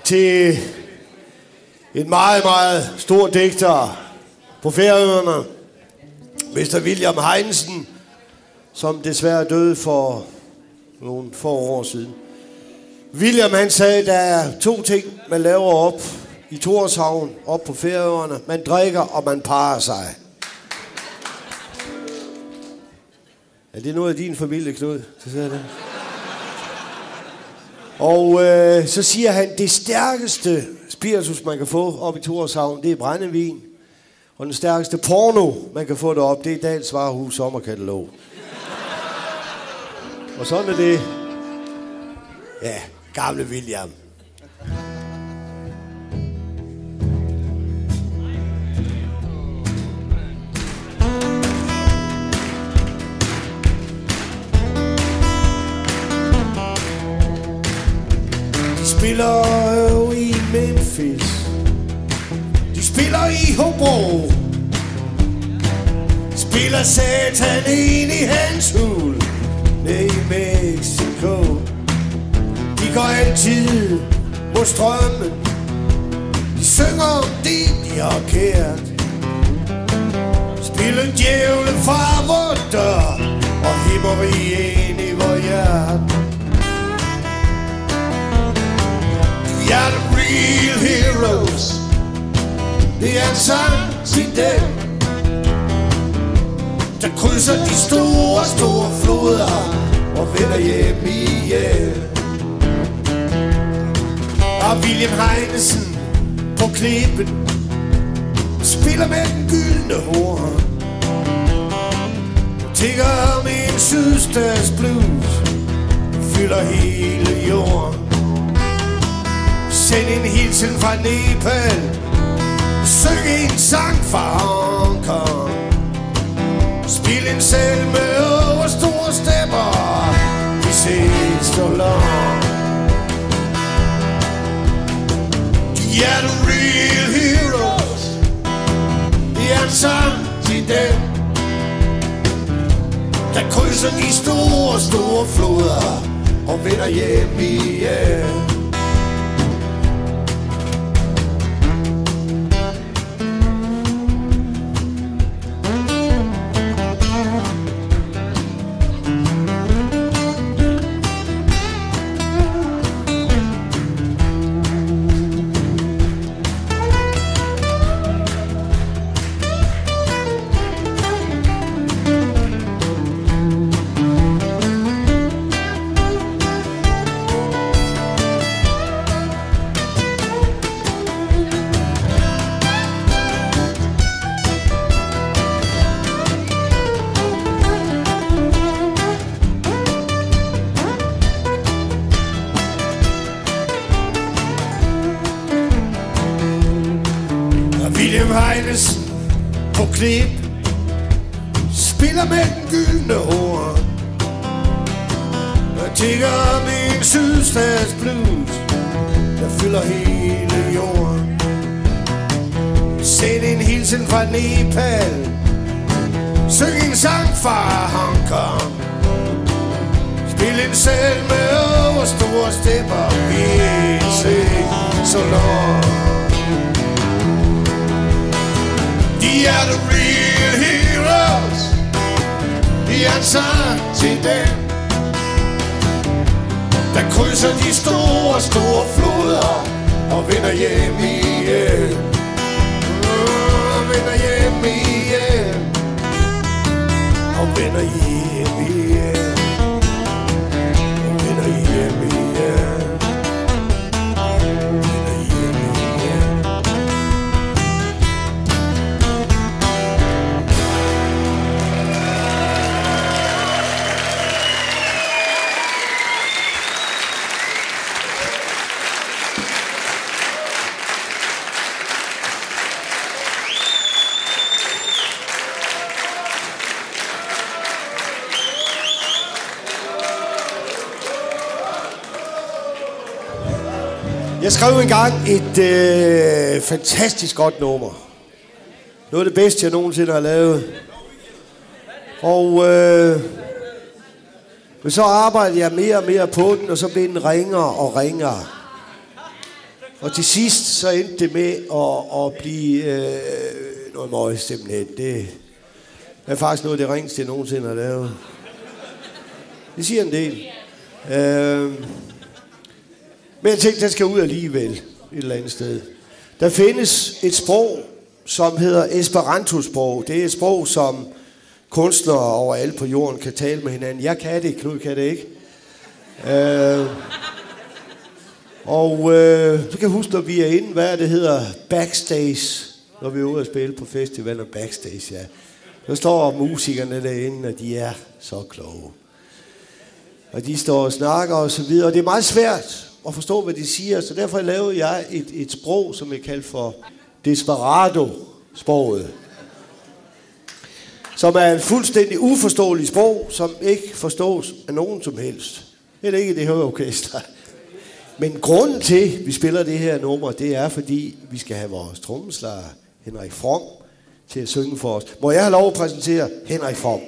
til en meget, meget stor digter på Færøerne. Mr. William Heinsen, som desværre døde for nogle få år siden. William han sagde, der er to ting, man laver op i Torshavn, op på Færøerne. Man drikker, og man parer sig. Er det noget af din familie, Knud? Så siger jeg det. Og øh, så siger han, det stærkeste spiritus, man kan få op i Torshavn, det er brændevin. Og den stærkeste porno, man kan få derop, det er Dals Varehus sommerkatalog. Og sådan er det. Ja, gamle William. Spiller jo i Memphis. De spiller i Hobro. Spiller satan ind i hans hul. Nede i Mexico. De går altid mod strømmen. De synger om det, de har kært. Spiller djævlen fra vor dør Og himmeri ind i vor hjerte got real heroes. Det er en sang til dem Der krydser de store, store floder Og vender hjem igen. Og William Heinesen på klippen Spiller med den gyldne horn. Tigger med en sydstats blues Fylder hele jorden. Send en hilsen fra Nepal. Syng en sang fra Hong Kong. Spil en salme over store stemmer. Vi ses så langt. De er the real heroes? Det er en sang til dem Der krydser de store, store floder Og vender hjem igen. Skrev engang et øh, fantastisk godt nummer. Noget af det bedste, jeg nogensinde har lavet. Og øh, men så arbejdede jeg mere og mere på den, og så blev den ringere og ringere. Og til sidst så endte det med at, at blive øh, noget møg simpelthen. Det er faktisk noget af det ringeste, jeg nogensinde har lavet. Det siger en del. Øh, men jeg tænkte, den skal ud alligevel et eller andet sted. Der findes et sprog, som hedder Esperanto-sprog. Det er et sprog, som kunstnere overalt på jorden kan tale med hinanden. Jeg kan det, Knud kan det ikke. Øh, og øh, du kan huske, når vi er inde, hvad er det hedder, backstage, når vi er ude at spille på festivaler backstage, ja. Der står musikerne derinde, og de er så kloge. Og de står og snakker og så videre, og det er meget svært og forstå, hvad de siger, så derfor lavede jeg et, et sprog, som jeg kalder for Desperado-sproget. Som er en fuldstændig uforståelig sprog, som ikke forstås af nogen som helst. Heller ikke det her orkester. Men grunden til, at vi spiller det her nummer, det er, fordi vi skal have vores trommeslager Henrik From til at synge for os. Må jeg have lov at præsentere Henrik From?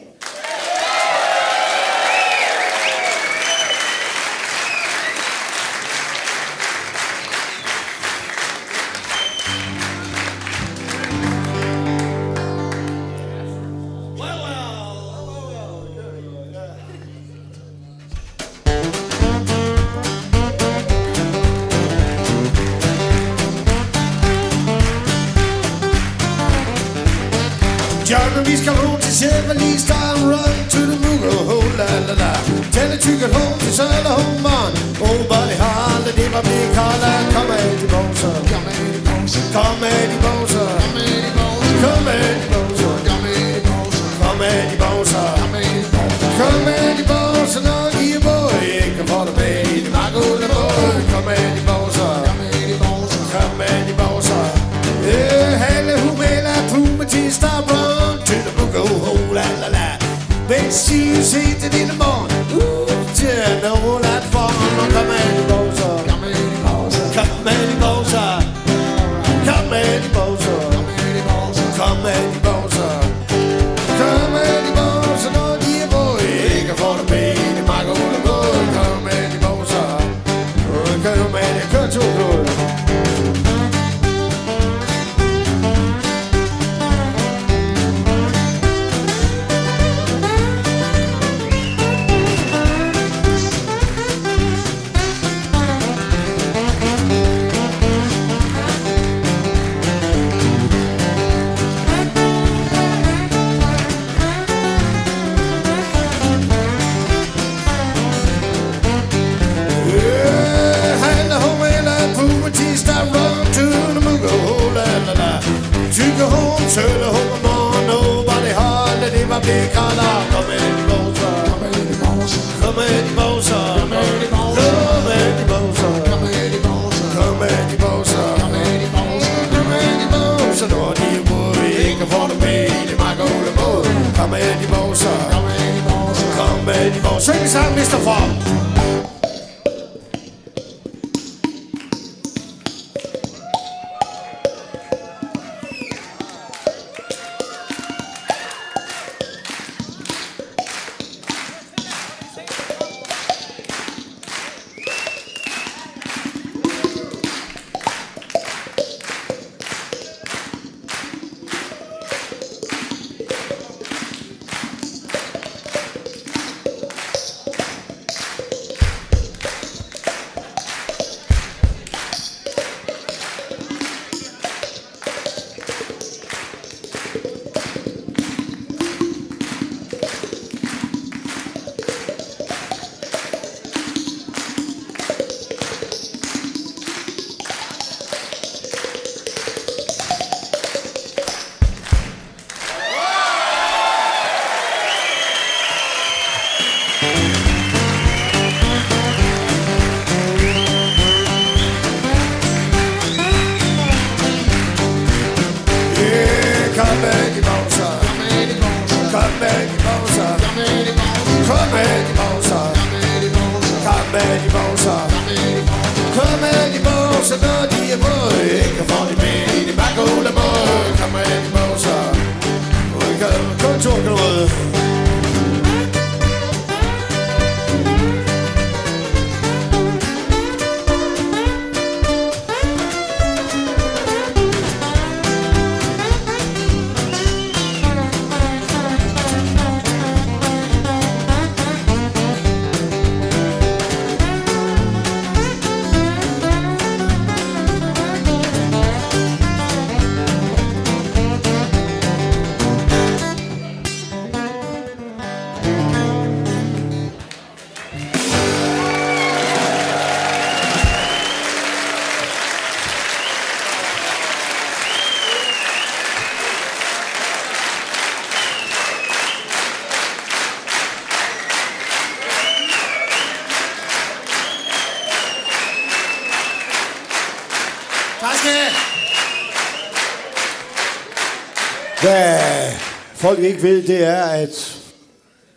folk ikke ved, det er, at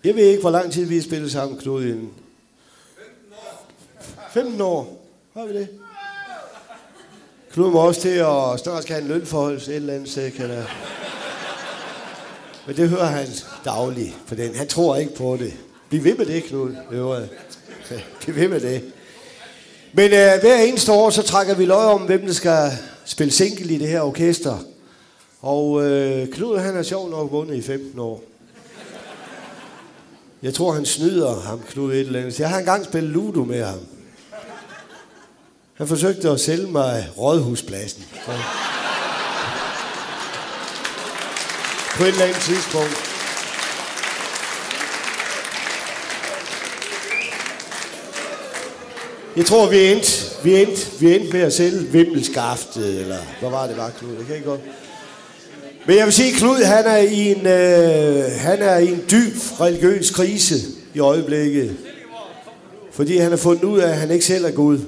jeg ved ikke, hvor lang tid vi har spillet sammen, Knud, inden. 15 år. Har vi det? Knud må også til, at snart skal han lønforhold et eller andet sted, kan der. Men det hører han dagligt, for den. han tror ikke på det. Bliv ved med det, Knud. Øvrigt. Bliv ved med det. Men øh, hver eneste år, så trækker vi løg om, hvem der skal spille single i det her orkester. Og øh, Knud, han er sjov nok vundet i 15 år. Jeg tror, han snyder ham, Knud, et eller andet. Jeg har engang spillet Ludo med ham. Han forsøgte at sælge mig Rådhuspladsen. Så. På et eller andet tidspunkt. Jeg tror, vi endte, vi endte, vi endte med at sælge Vimmelskaft, eller hvad var det, bare, Knud? Det kan ikke godt. Men jeg vil sige, at Knud han er, i en, øh, han er i en dyb religiøs krise i øjeblikket. Fordi han har fundet ud af, at han ikke selv er Gud.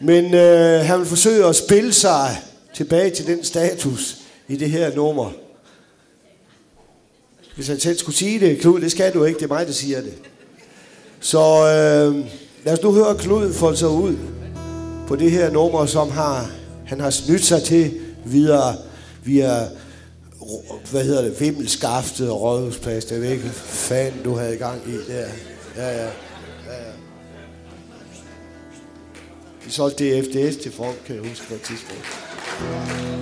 Men øh, han vil forsøge at spille sig tilbage til den status i det her nummer. Hvis han selv skulle sige det, Knud, det skal du ikke, det er mig, der siger det. Så øh, lad os nu høre Knud folde sig ud på det her nummer, som har, han har snydt sig til videre via hvad hedder det, vimmelskaftet og rådhusplads. Det er ikke fan, du havde gang i der. Ja, ja. ja, ja. Vi solgte det FDS til folk, kan jeg huske på et tidspunkt.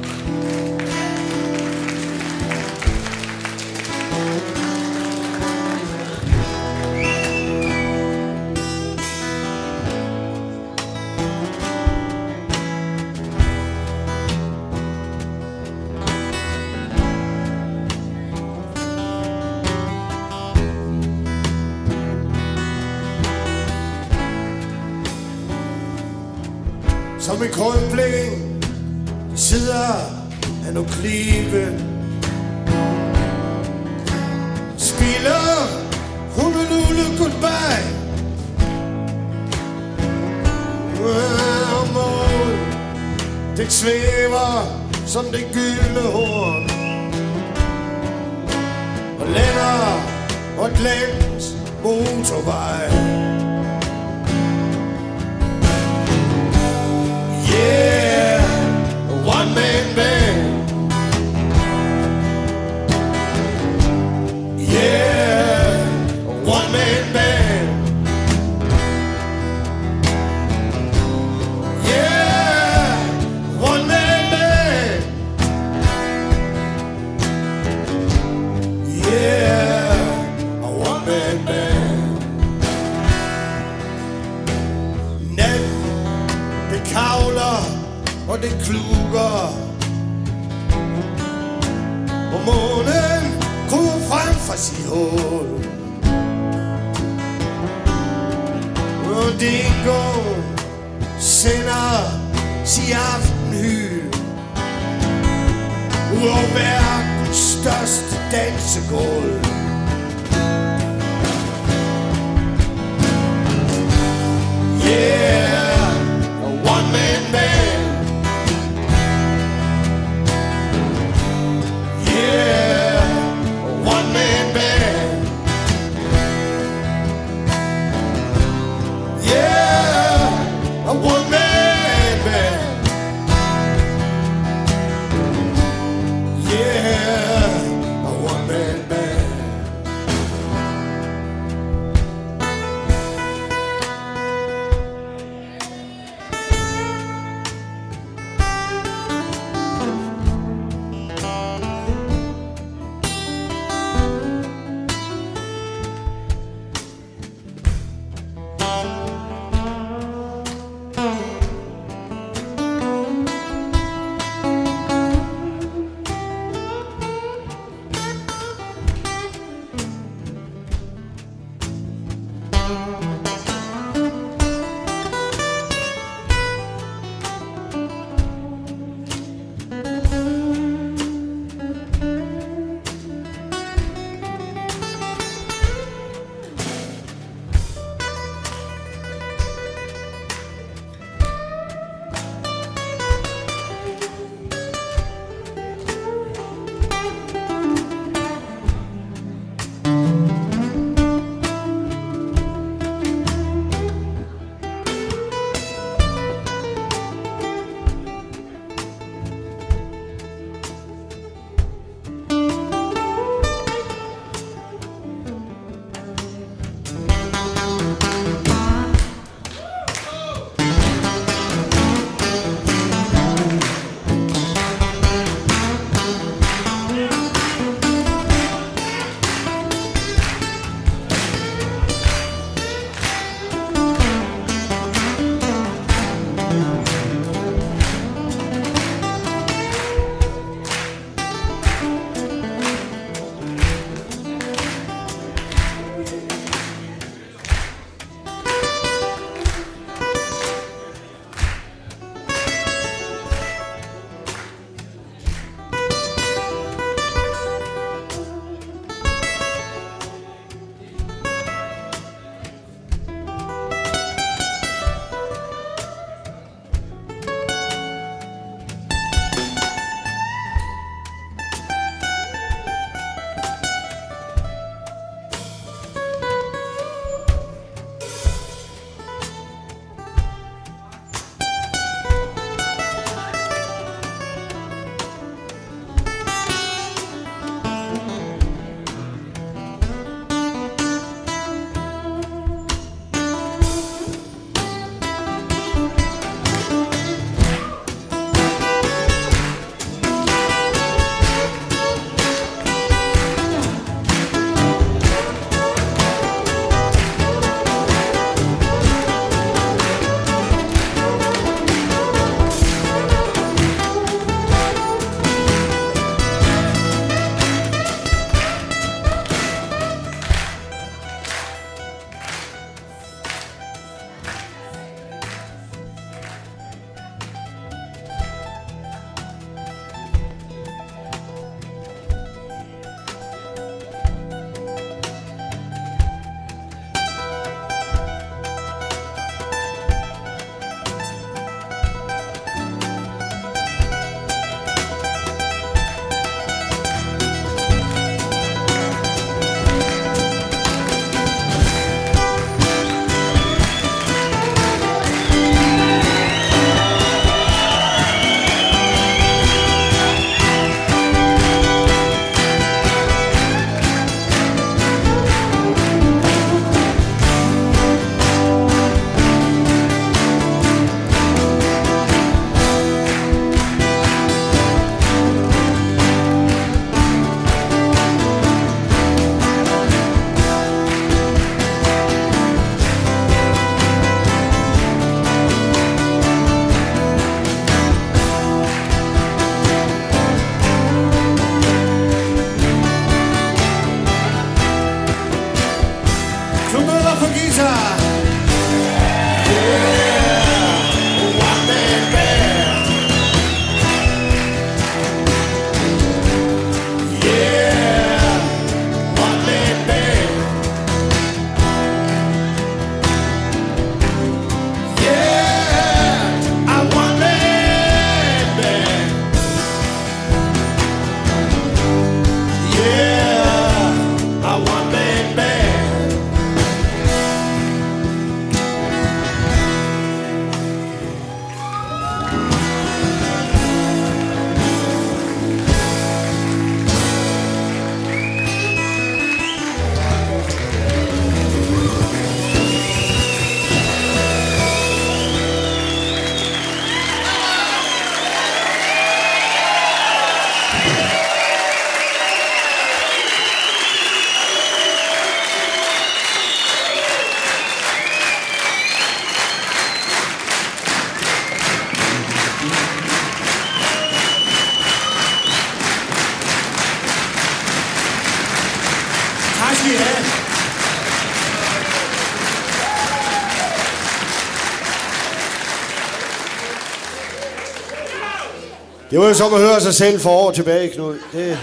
Det var jo som at høre sig selv for år tilbage, Knud. Det...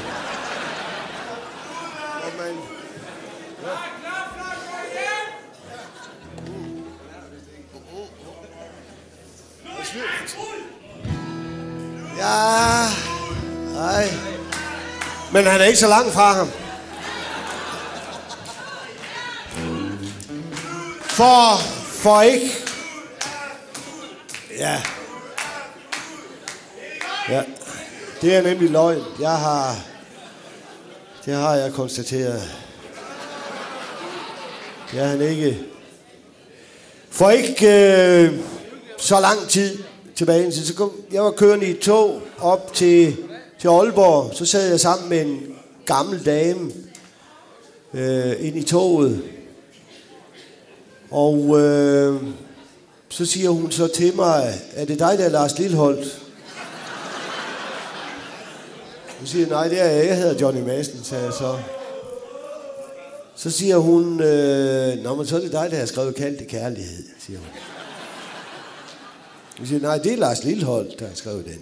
Ja, nej. Men han er ikke så langt fra ham. For, for ikke. Ja. Ja. Det er nemlig løgn. Jeg har, det har jeg konstateret. Det er han ikke. For ikke øh, så lang tid tilbage, så kom, jeg var kørende i et tog op til, til Aalborg. Så sad jeg sammen med en gammel dame øh, ind i toget. Og øh, så siger hun så til mig, er det dig, der Lars Lilleholdt? Hun siger, nej, det er jeg. Jeg hedder Johnny Madsen, sagde jeg så. Så siger hun, øh, nå, men så er det dig, der har skrevet Kald kærlighed, siger hun. Hun siger, nej, det er Lars Lillehold, der har skrevet den.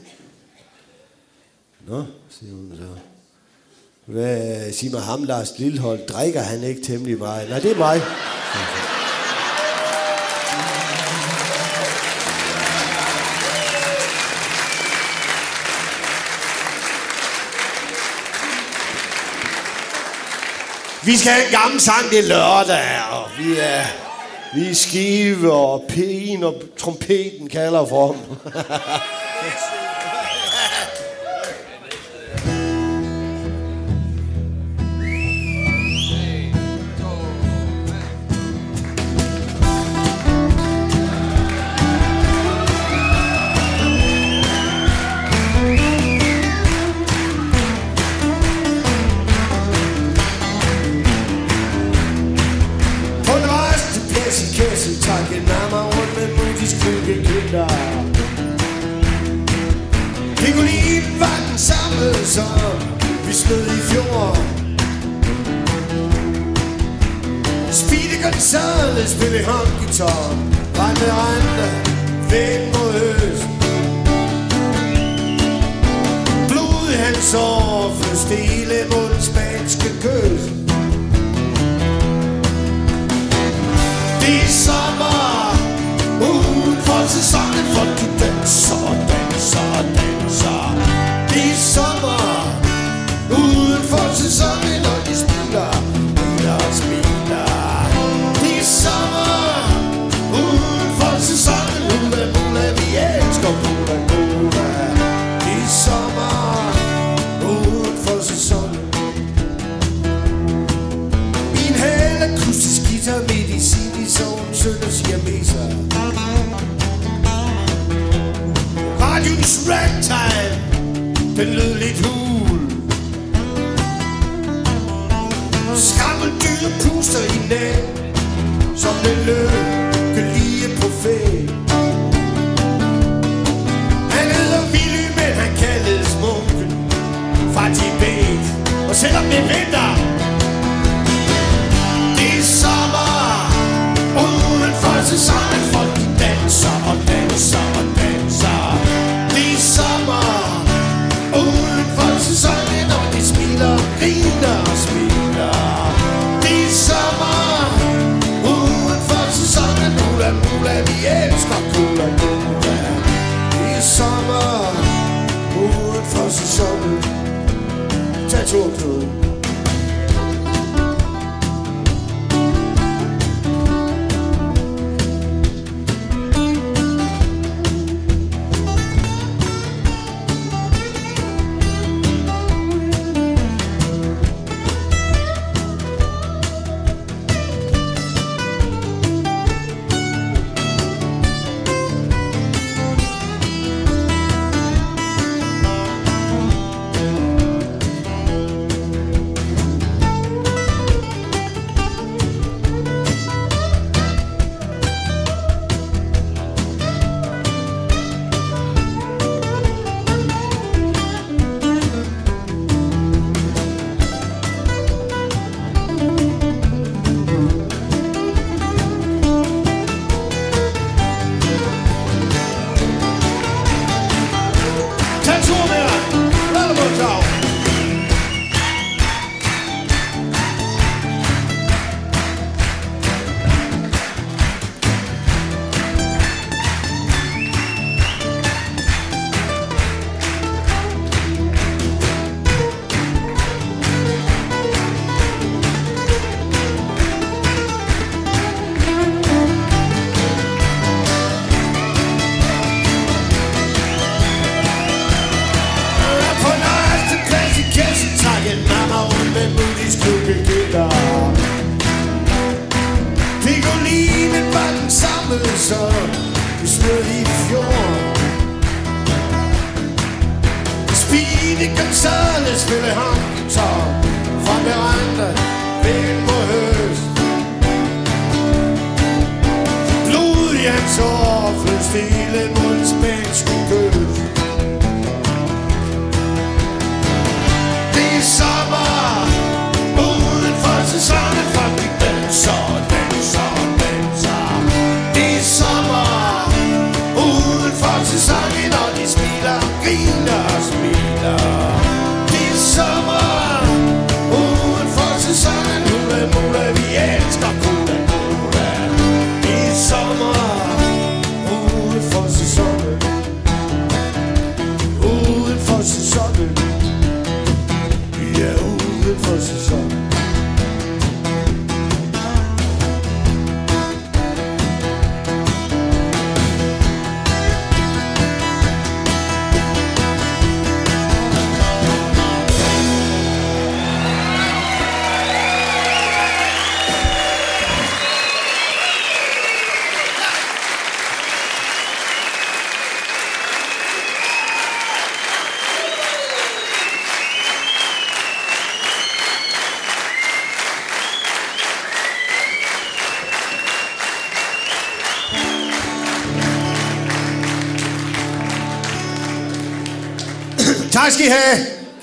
Nå, siger hun så. Hvad, sig mig ham, Lars Lillehold, drikker han ikke temmelig meget? Nej, det er mig. Vi skal have en gammel sang, det er lørdag, og vi er, vi er skive, og pigen og trompeten kalder for ham.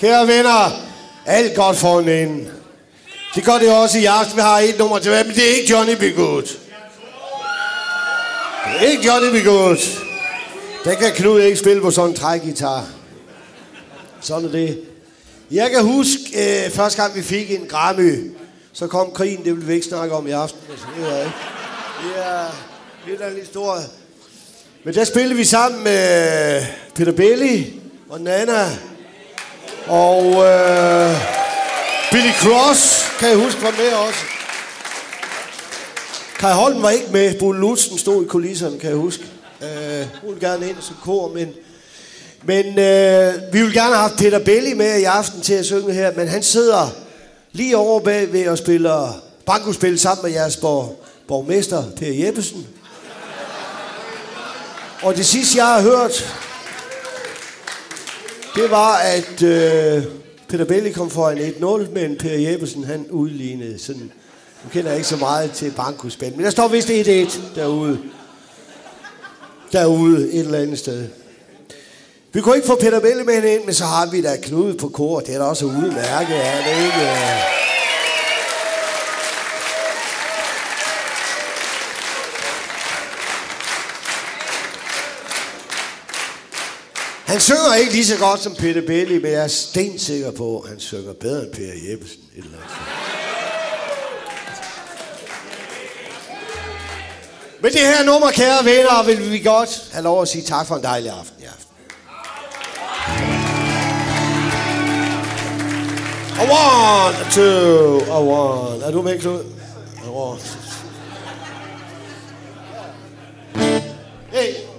kære venner. Alt godt for en ende. Det gør det også i aften. Vi har et nummer tilbage, men det er ikke Johnny B. Good. Det er ikke Johnny B. Good. Den kan Knud ikke spille på sådan en trægitar. Sådan er det. Jeg kan huske, øh, første gang vi fik en Grammy, så kom krigen, det vil vi ikke snakke om i aften. Altså, det er ikke. Det er lidt af en historie. Men der spillede vi sammen med øh, Peter Belli og Nana og øh, Billy Cross, kan jeg huske, var med også. Kai Holm var ikke med. Bo Lutzen stod i kulisserne, kan jeg huske. Øh, hun ville gerne ind som kor, men, men øh, vi ville gerne have haft Peter Belli med i aften til at synge her, men han sidder lige over bag ved og spiller bankospil sammen med jeres borg, borgmester, Per Jeppesen. Og det sidste, jeg har hørt, det var, at øh, Peter Belli kom foran 1-0, men Per Jeppesen, han udlignede sådan... Nu kender jeg ikke så meget til bankospil, men der står vist 1-1 derude. Derude et eller andet sted. Vi kunne ikke få Peter Belli med ind, men så har vi da Knud på kor. Det er da også udmærket, er det ikke? Han synger ikke lige så godt som Peter Belli, men jeg er stensikker på, at han synger bedre end Per Jeppesen. Et eller andet. Med det her nummer, kære venner, vil vi godt have lov at sige tak for en dejlig aften i aften. A one, a two, a one. Er du med, Knud? A one. Hey.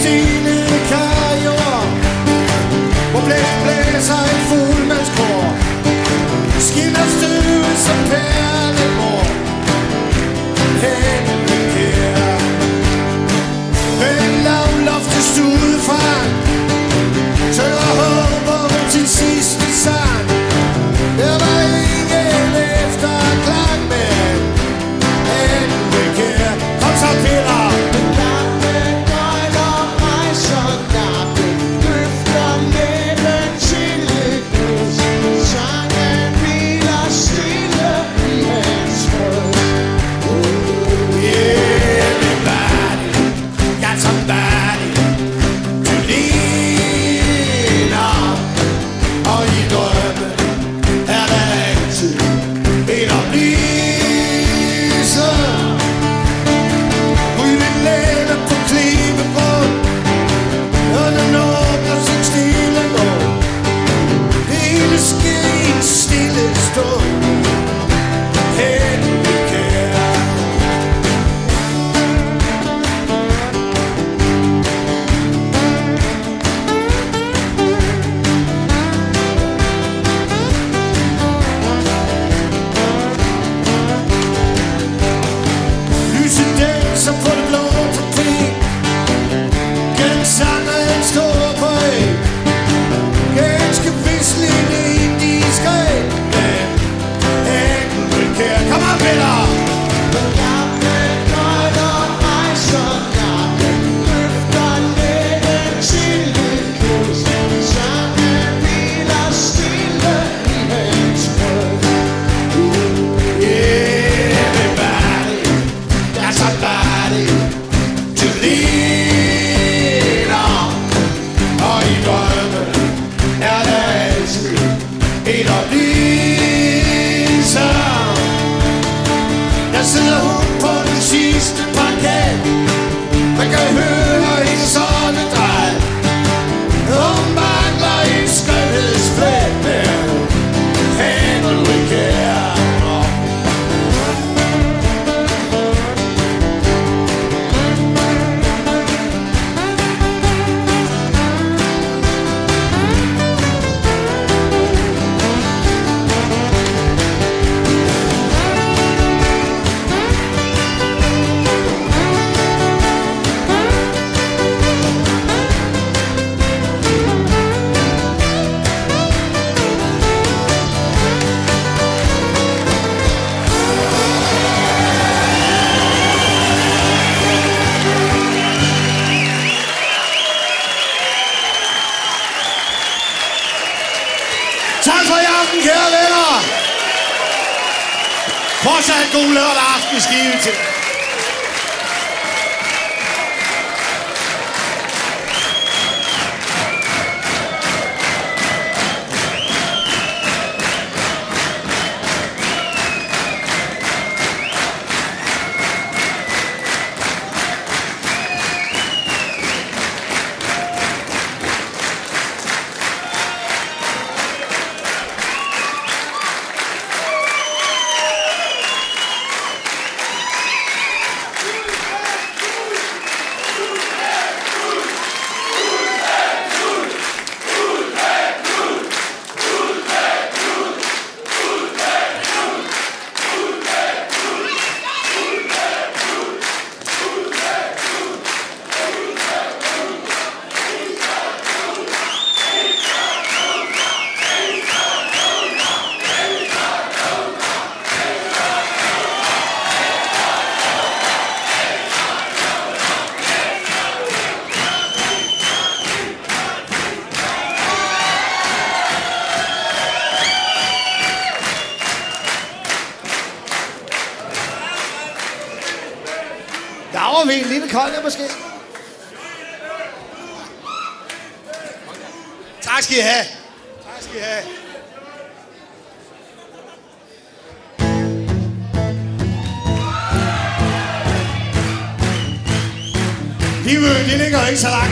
På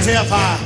ikke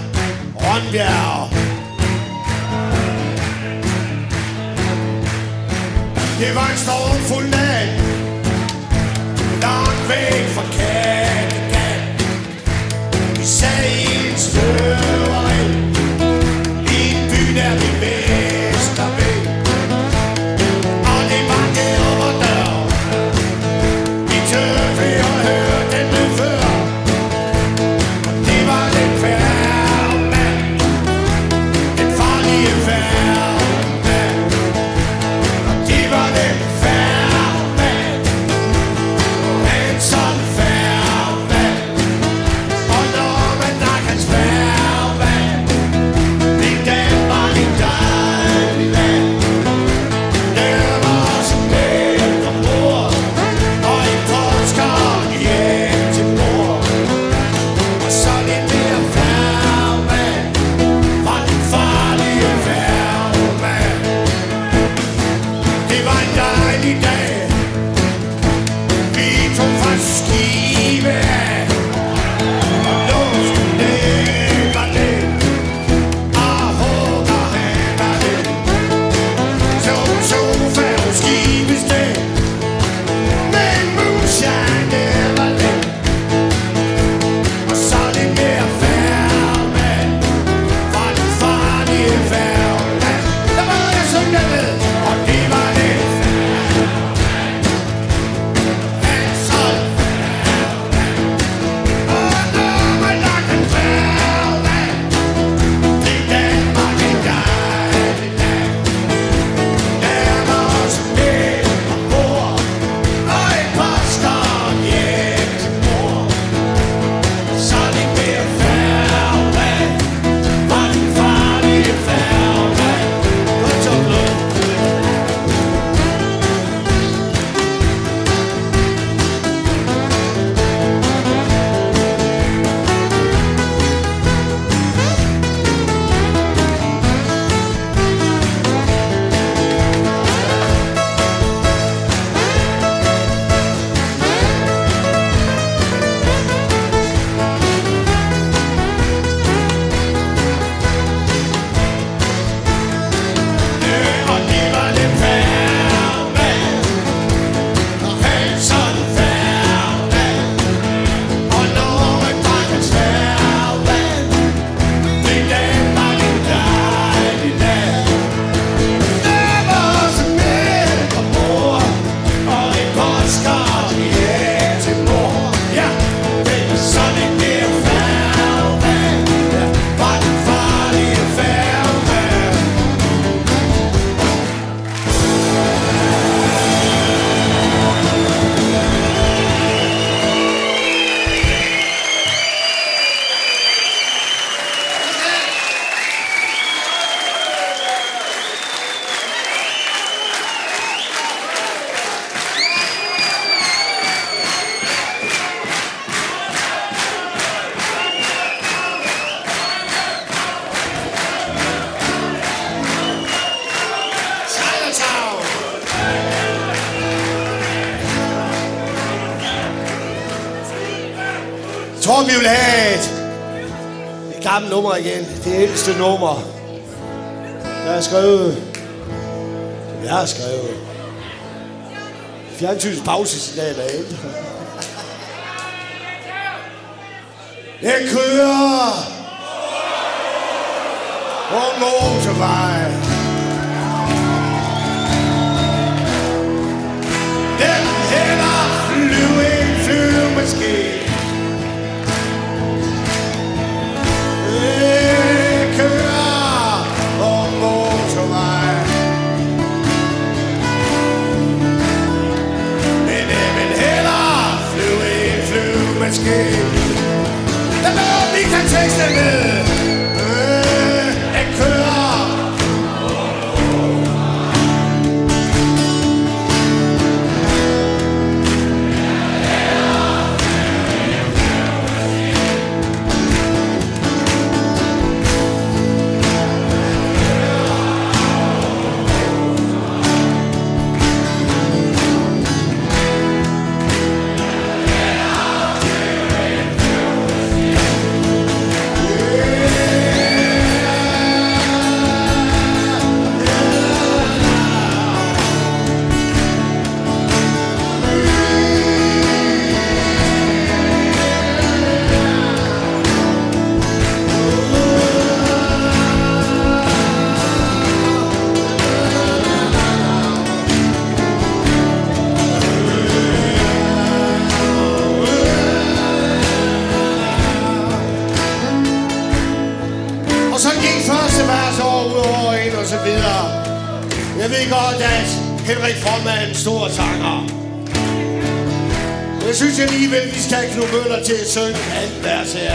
tror, vi vil have et, et gammelt nummer igen. Det ældste nummer, der er skrevet. Som jeg har skrevet. Fjernsynets pausesignal er ældre. Jeg kører på motorvejen. Flyvemaskine. Der behøver vi kan tekste med. Øh, Møller til at synge alt vers her.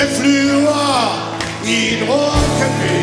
Den flyver i en rumkabine.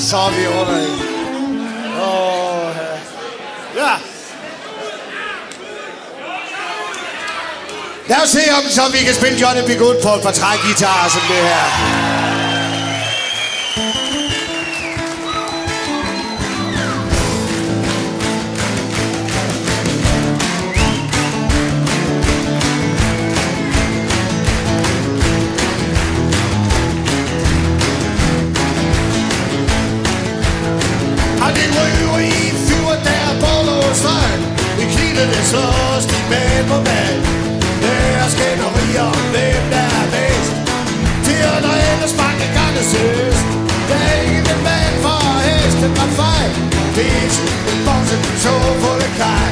Så er vi under i. Oh, ja. Lad os se, om så vi kan spille Johnny B. Good på et par trækgitarer som det her. Skibet det slås tilbage på valg? Det er skænderier om hvem der er bedst. Tieren og ellers mange gange søs Der er ingen mand for at hæste mig fejl. Det er en bokse, så på det kaj